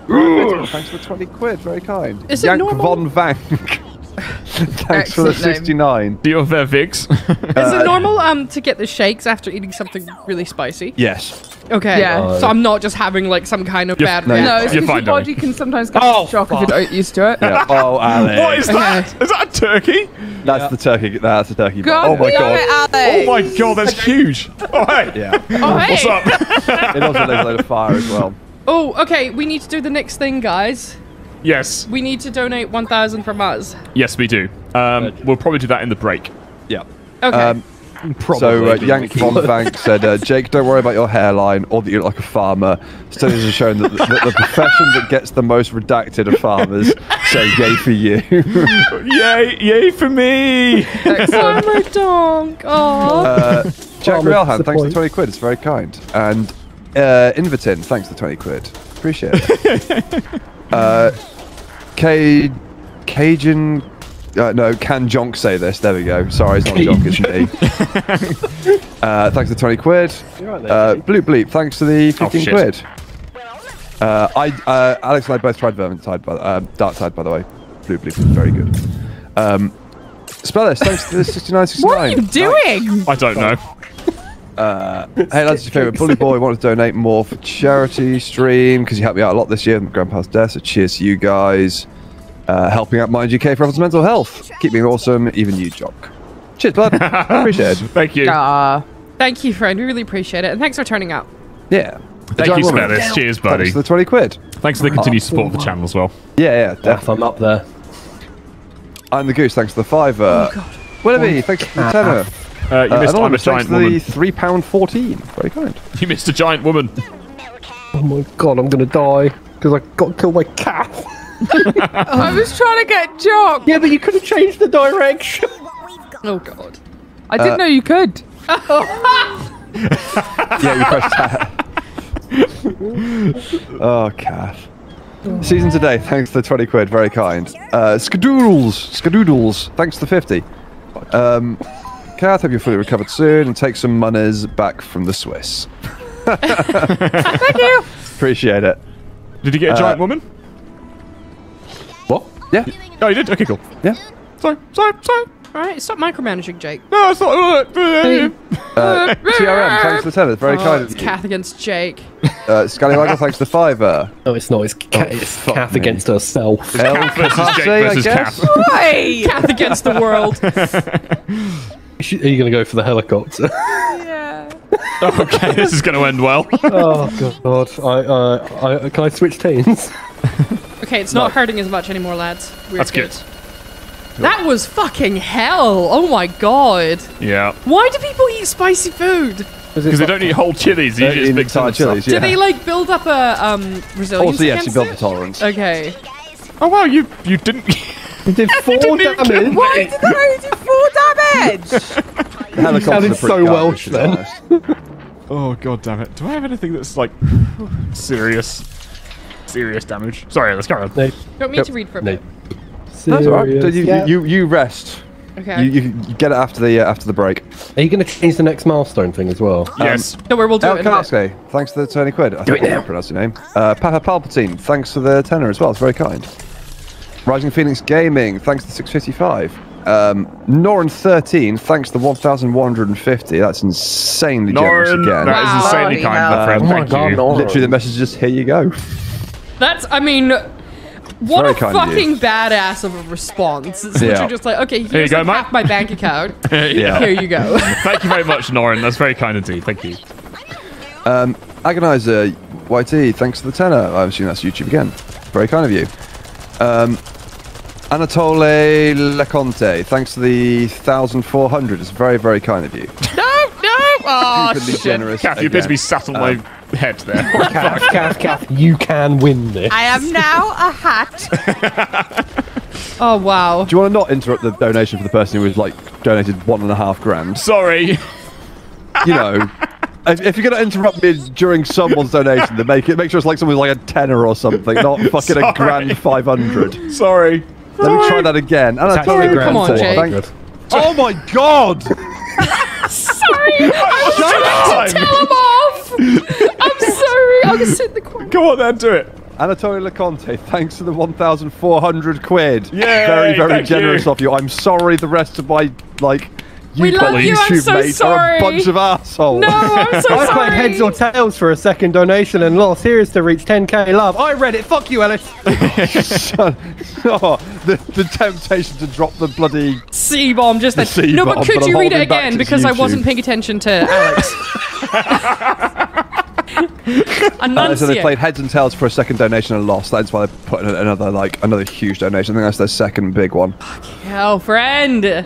Thanks for the 20 quid. Very kind. Is it Yank normal? Von Vank. Thanks for the Excellent name. 69. Do you have uh, Vigs? Is it normal um to get the shakes after eating something really spicy? Yes. Okay. Yeah. So I'm not just having like some kind of You're- bad no. No, it's because your body can sometimes get Oh, shock if you're not used to it. Yeah. Oh, Alex. what is that? Is that a turkey? That's the turkey. That's the turkey. God oh my god. it, Oh my god, that's huge. Oh, hey. Yeah. Oh, hey. What's up? It also leaves a load of fire as well. Oh, okay. We need to do the next thing, guys. Yes. We need to donate 1,000 from us. Yes, we do. Um, we'll probably do that in the break. Yeah. Okay. Um, so uh, Yank von Vank said, uh, Jake, don't worry about your hairline or that you look like a farmer. Studies have shown that the, that the profession that gets the most redacted are farmers. So yay for you. yay, yay for me. I'm a donk. Oh. Uh, Jack Farmers Realhan, thanks for disappoint. 20 quid. It's very kind. And uh, Invertin, thanks for 20 quid. Appreciate it. uh, K- Cajun. Uh, no, can Jonk say this? There we go. Sorry, it's not Jonk, it's me. uh, thanks for 20 quid. Uh, Bloop Bleep, thanks for the 15 shit. quid. Uh, I, uh, Alex and I both tried Vermintide, by, uh, Dark Side, by the way. Bloop Bleep is very good. Um, Spellis, thanks for the 69.69. What are you doing? I don't know. Hey, that's your favourite bully boy. Want to donate more for charity stream because you helped me out a lot this year with my grandpa's death. So cheers to you guys. Uh, helping out Mind UK for everyone's mental health. Keep being awesome, even you, Jock. Cheers, bud. Appreciate it. Thank you. Ah, Thank you, friend. We really appreciate it. And thanks for turning up. Yeah. Thank you, woman. Spellis. Cheers, buddy. Thanks for the 20 quid. Thanks for the continued support of the channel as well. Yeah, yeah, If definitely. I'm up there. I'm the goose. Thanks for the fiver. Willoughby, thanks for the tenner. Uh, you Uh, missed I'm a thanks giant the woman. £3.14. Very kind. You missed a giant woman. Oh my god, I'm gonna die because I got killed by Kath. I was trying to get Jock. Yeah, but you could have changed the direction. What we've got. Oh, God. I didn't know you could. Yeah, you pressed that. oh, Kath. Season today, thanks for the 20 quid, very kind. Uh, Skadoodles, Skadoodles, thanks for the 50. Um, Kath, hope you're fully recovered soon and take some monies back from the Swiss. Thank you. Appreciate it. Did you get a giant woman? What? Yeah, Oh, you did? Okay, cool. yeah. Sorry, sorry, sorry. All right, stop micromanaging, Jake. No, it's not. Uh, TRM, thanks for the 10, very Oh, kind. it's Kath against Jake. Uh, Scallywaggle, thanks for the fiver. No, it's not. It's, cat, it's Kath me. against herself. El versus Jake versus guess? Kath. Why? Kath against the world. Are you gonna go for the helicopter? Yeah. okay, this is going to end well. oh god. I, uh, I can I switch teams? Okay, it's not hurting as much anymore, lads. We're That's good. That was fucking hell. Oh my god. Yeah. Why do people eat spicy food? Because they don't eat whole chilies. You Uh, just in mix them entire with Do they like build up a um resilience? Also, yes, you against build it? the tolerance. Okay. Oh, wow, you you didn't. You did four didn't even kill damage. me. Why did I do four damage? Helicopters sounded so garbage, Welsh then. Oh, god damn it. Do I have anything that's like serious? Serious damage. Sorry, let's go on. No, Don't mean to read for a no. bit. That's all right. You, yeah. you, you rest. Okay. You, you, you get it after the uh, after the break. Are you gonna change the next milestone thing as well? Yes. Don't worry, we'll do El it in. Karske, thanks for the 20 quid. I think I pronounced your name. Uh, Papa Palpatine, thanks for the tenner as well. It's very kind. Rising Phoenix Gaming, thanks to 655. Um, Norin13, thanks to 1,150. That's insanely generous again. that is Wow. insanely kind, my Bloody friend. Oh my Thank God, you. Norrin. Literally, the message is just here you go. That's, I mean, what Very a kind of you. fucking badass of a response. It's Yeah. literally just like, okay, here's you go, like half my bank account. yeah. Here you go. Thank you very much, Norin. That's very kind indeed. Thank you. Um, Agonizer YT, thanks for the tenner. I'm assuming that's YouTube again. Very kind of you. Um, Anatole Leconte, thanks for the 1,400. It's very, very kind of you. no, no. Oh, Stupidly shit. generous. Kath, you appear to be sat on my head there. Kath, Kath, Kath, you can win this. I am now a hat. Oh, wow. Do you want to not interrupt the donation for the person who was like donated one and a half grand? Sorry. You know, if, if you're going to interrupt me during someone's donation, then make it make sure it's like something like a tenner or something, not fucking a grand five hundred. Sorry. Let me try that again. And It's Anatole actually Come on, Leconte, Jake. thank- Oh my god! Sorry. I was Shut trying to tell him off. I'm sorry. I'll just sit in the corner. Come on then, do it. Anatoly Leconte, thanks for the 1,400 quid. Yeah, very, very generous you. of you. I'm sorry the rest of my, like, We love you, I'm YouTube so mates are sorry. a bunch of assholes. No, I'm so I sorry. played heads or tails for a second donation and lost. Here's to reach 10k love. I read it. Fuck you, Ellis. Oh, the, the temptation to drop the bloody. C bomb just then. C No, but could but you read it again because I wasn't paying attention to Alex. Uh, so they played heads and tails for a second donation and lost. That's why they put another like another huge donation. I think that's their second big one. Hell, friend.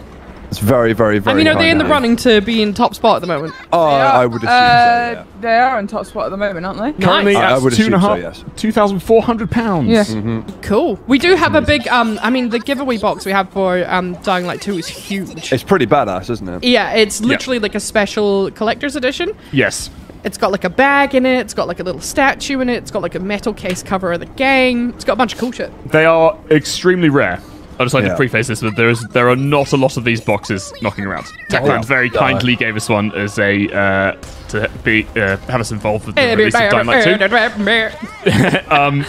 It's very, very, very. I mean, are they kind in the of running to be in top spot at the moment? Oh, I would assume uh, so. They are in top spot at the moment, aren't they? Currently Nice. I- I at would two and a assume half, so, yes. two thousand four hundred pounds. Yes. Cool. We do have a big, um, I mean, the giveaway box we have for um, Dying Light 2 is huge. It's pretty badass, isn't it? yeah, it's literally like a special collector's edition. Yes. It's got like a bag in it, it's got like a little statue in it, it's got like a metal case cover of the game, it's got a bunch of cool shit. They are extremely rare. I just like Yeah. to preface this, but there is there are not a lot of these boxes knocking around. Techland very kindly gave us one as a uh, to be uh, have us involved with the release of Dying Light 2. Um,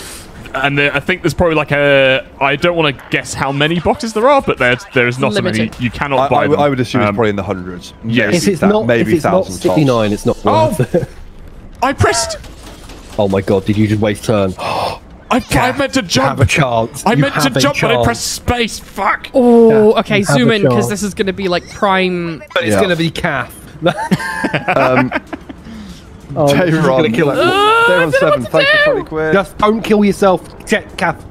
and there, I think there's probably like a I don't want to guess how many boxes there are, but there there is not so many. You cannot I, buy I, them. would- I would assume it's Um, probably in the hundreds. yes. Maybe If it's that- not, maybe if it's not thousands tops. 69, it's not worth it. I pressed. Oh my god, did you just waste turn? I, I meant to jump. Have a chance. I You meant to have a jump, but I chance. pressed space. Fuck. Oh, okay, zoom in because this is going to be like prime. But it's Yeah. going to be Kath. Um, oh, this is gonna kill J-Ron I don't seven, what to thanks for do. 20 quid. Just don't kill yourself. Check, Kath.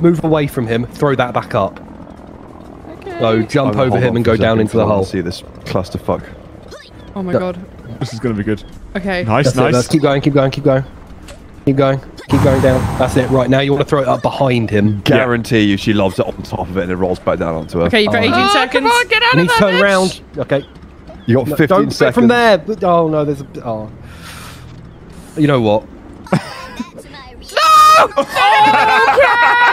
Move away from him. Throw that back up. So jump I'm over him and go down into the hole. See this clusterfuck. Oh my No. god. This is gonna be good. Okay. Nice, That's nice. That's, keep going. Keep going. Keep going. Keep going. Keep going down. That's it. Right now, you want to throw it up behind him. Guarantee you, she loves it on top of it and it rolls back down onto her. Okay, you've got 18 Oh, seconds. come on, get out You of there, turn bitch. around. Okay. You got No, 15 don't seconds. from there. Oh no, there's a. Oh. You know what?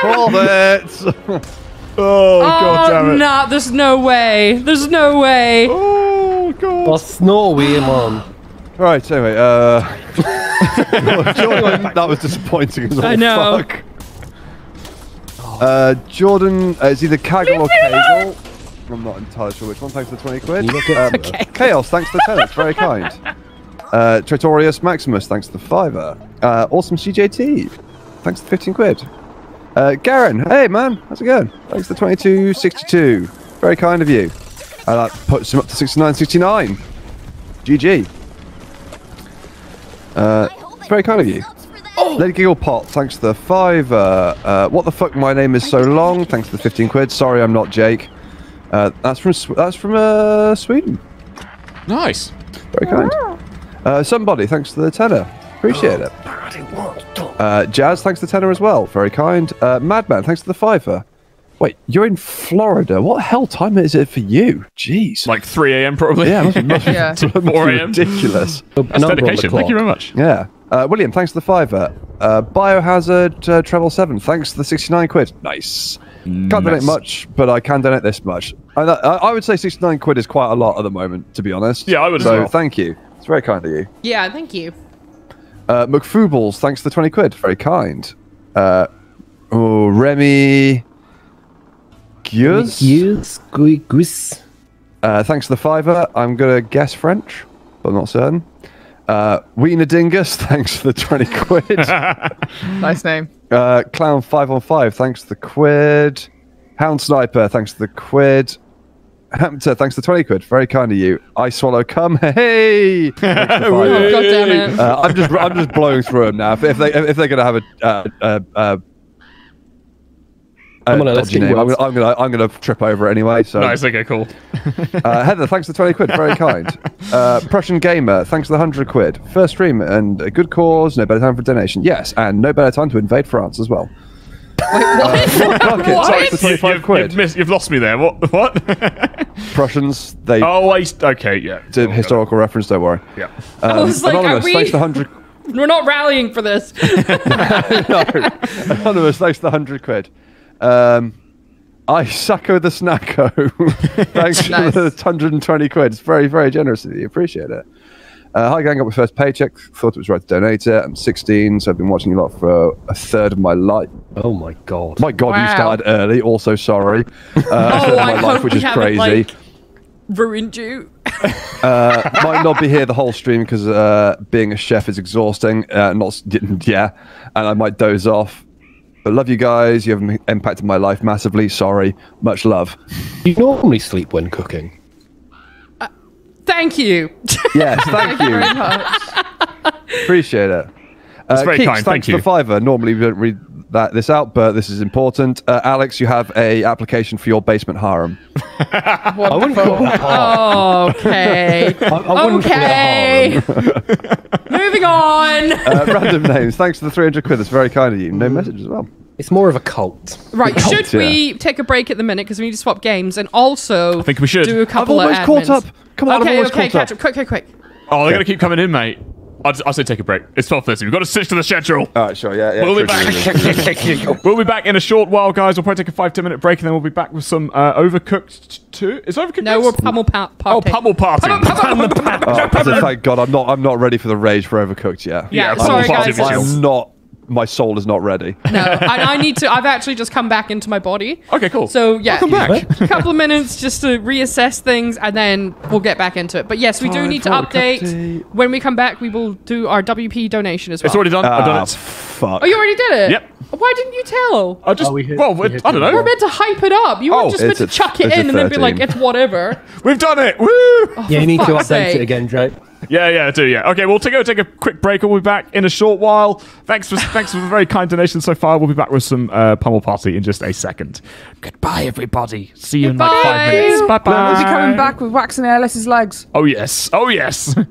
Hold it! Oh, oh, god Oh, damn it. nah, there's no way. There's no way. Oh god. I'll snore we him on. Right, anyway, uh. Jordan, that was disappointing as all I know. fuck. Uh, Jordan, uh, it's either Kaggle or Kaggle. I'm not entirely sure which one. Thanks for the 20 quid. You look at- Um, Chaos, thanks for the 10. It's very kind. Uh, Tretorius Maximus, thanks for the fiver. Uh, awesome CJT, thanks for the 15 quid. Uh, Garen, hey man, how's it going? Thanks for the 2262. Very kind of you. Uh, that puts him up to 69.69. GG. Uh, very kind of you. Lady Giggle Pot, thanks for the five. Uh, uh, what the fuck? My name is so long. Thanks for the fifteen quid. Sorry, I'm not Jake. Uh, that's from that's from uh, Sweden. Nice. Very kind. Uh, somebody, thanks for the tenner. Appreciate it. Uh, Jazz, thanks for the tenner as well. Very kind. Uh, Madman, thanks for the fiver. Wait, you're in Florida. What hell time is it for you? Jeez. Like 3 a.m. probably. yeah, it must, must, Yeah. must 4 a.m. ridiculous. That's number on the dedication. Thank you very much. Yeah. Uh, William, thanks for the fiver. Uh, Biohazard uh, Treble 7, thanks for the 69 quid. Nice. Can't donate much, but I can donate this much. I, I, I would say 69 quid is quite a lot at the moment, to be honest. Yeah, I would as So well. thank you. It's very kind of you. Yeah, thank you. Uh, McFoobles, thanks for the 20 quid. Very kind. Uh, oh, Remy Guz, Yes, gui- uh, thanks for the fiver. I'm going to guess French, but I'm not certain. Uh, Wiener Dingus, thanks for the 20 quid. Nice name. Uh, Clown five on five, thanks for the quid. Hound Sniper, thanks for the quid. Hampter, thanks for the twenty quid. Very kind of you. I swallow cum. Hey, Thanks for the Oh, five. god damn it. uh, I'm just I'm just blowing through them now. If, if they if they're gonna have a uh, uh, uh, Come a on, let's dodgy name, I'm gonna, I'm gonna I'm gonna trip over it anyway. So Nice. Okay. Cool. uh, Heather, thanks for the 20 quid. Very kind. Uh, Prussian Gamer, thanks for the 100 quid. First stream and a good cause. No better time for donation. Yes, and no better time to invade France as well. Uh, What? thanks for You, 25 have quid. missed, you've lost me there. What? What? Prussians, they oh, I. Okay. Yeah. did Oh, historical reference, don't worry. Yeah. Um, was like, are Anonymous, we- thanks for the 100 We're not rallying for this. no. Anonymous, thanks for the 100 quid. Um, I Sacco the Snacko. thanks Nice. for the 120 quid. It's very, very generous of you. Appreciate it. Uh, hi, gang. Got my first paycheck. Thought it was right to donate it. I'm 16, so I've been watching you lot for a third of my life. Oh my god. My God, you started early. Also, sorry. Uh, a third Oh, of I my hope life, which is haven't, crazy. like, ruined you. Uh, might not be here the whole stream because uh, being a chef is exhausting. Uh, not yeah, and I might doze off. But love you guys. You have m- impacted my life massively. Sorry. Much love. You normally sleep when cooking? Thank you. Yes, thank you. Appreciate it. That's Uh, very Keeks, kind, thank thanks you. for the fiver. Normally we don't read that this out, but this is important. Uh, Alex, you have a application for your basement harem. I wouldn't call it a harem. okay. I, I wouldn't okay. call it a harem. Moving on. Uh, random names. Thanks for the 300 quid. That's very kind of you. No message as well. It's more of a cult. Right, Cult, should we take a break at the minute because we need to swap games and also I think we should. do a I've almost of caught up. Come on, I've okay, almost okay, caught catch up. up. Quick, quick, quick. Oh, they're going to keep coming in, mate. I'd, I'd say take a break. It's 12.30. We've got to stick to the schedule. All right, sure. Yeah, yeah. We'll be back. we'll be back in a short while, guys. We'll probably take a five, ten minute break and then we'll be back with some uh, Overcooked 2. Is Overcooked No, we're pummel pa- Oh, party. Pummel Party. Oh, I said, thank God, I'm not. I'm not ready for the rage for Overcooked yet. Yeah, Yeah, sorry Pummel Party guys. I'm not. My soul is not ready. No, and I need to. I've actually just come back into my body. Okay, cool. So yeah, come back. a couple of minutes just to reassess things, and then we'll get back into it. But yes, we do Time need to for a cup of update. tea. When we come back, we will do our WP donation as well. It's already done. I've done Ah, it. fuck. Oh, you already did it. Yep. Why didn't you tell? I just, Oh, we hit- well, we we- hit I don't the- know. We're meant to hype it up. You Oh, weren't just meant it's to a- chuck it it's a in and then be like, 13. it's whatever. We've done it. Woo! Yeah, you need to fuck's update sake. it again, Jake. Yeah, yeah, I do. Yeah. Okay, we'll take go take a quick break. We'll be back in a short while. Thanks for thanks for the very kind donation so far. We'll be back with some uh, pummel party in just a second. Goodbye, everybody. See you in like five minutes. Bye bye. We'll be coming back with waxing Ellis's legs. Oh yes. Oh yes.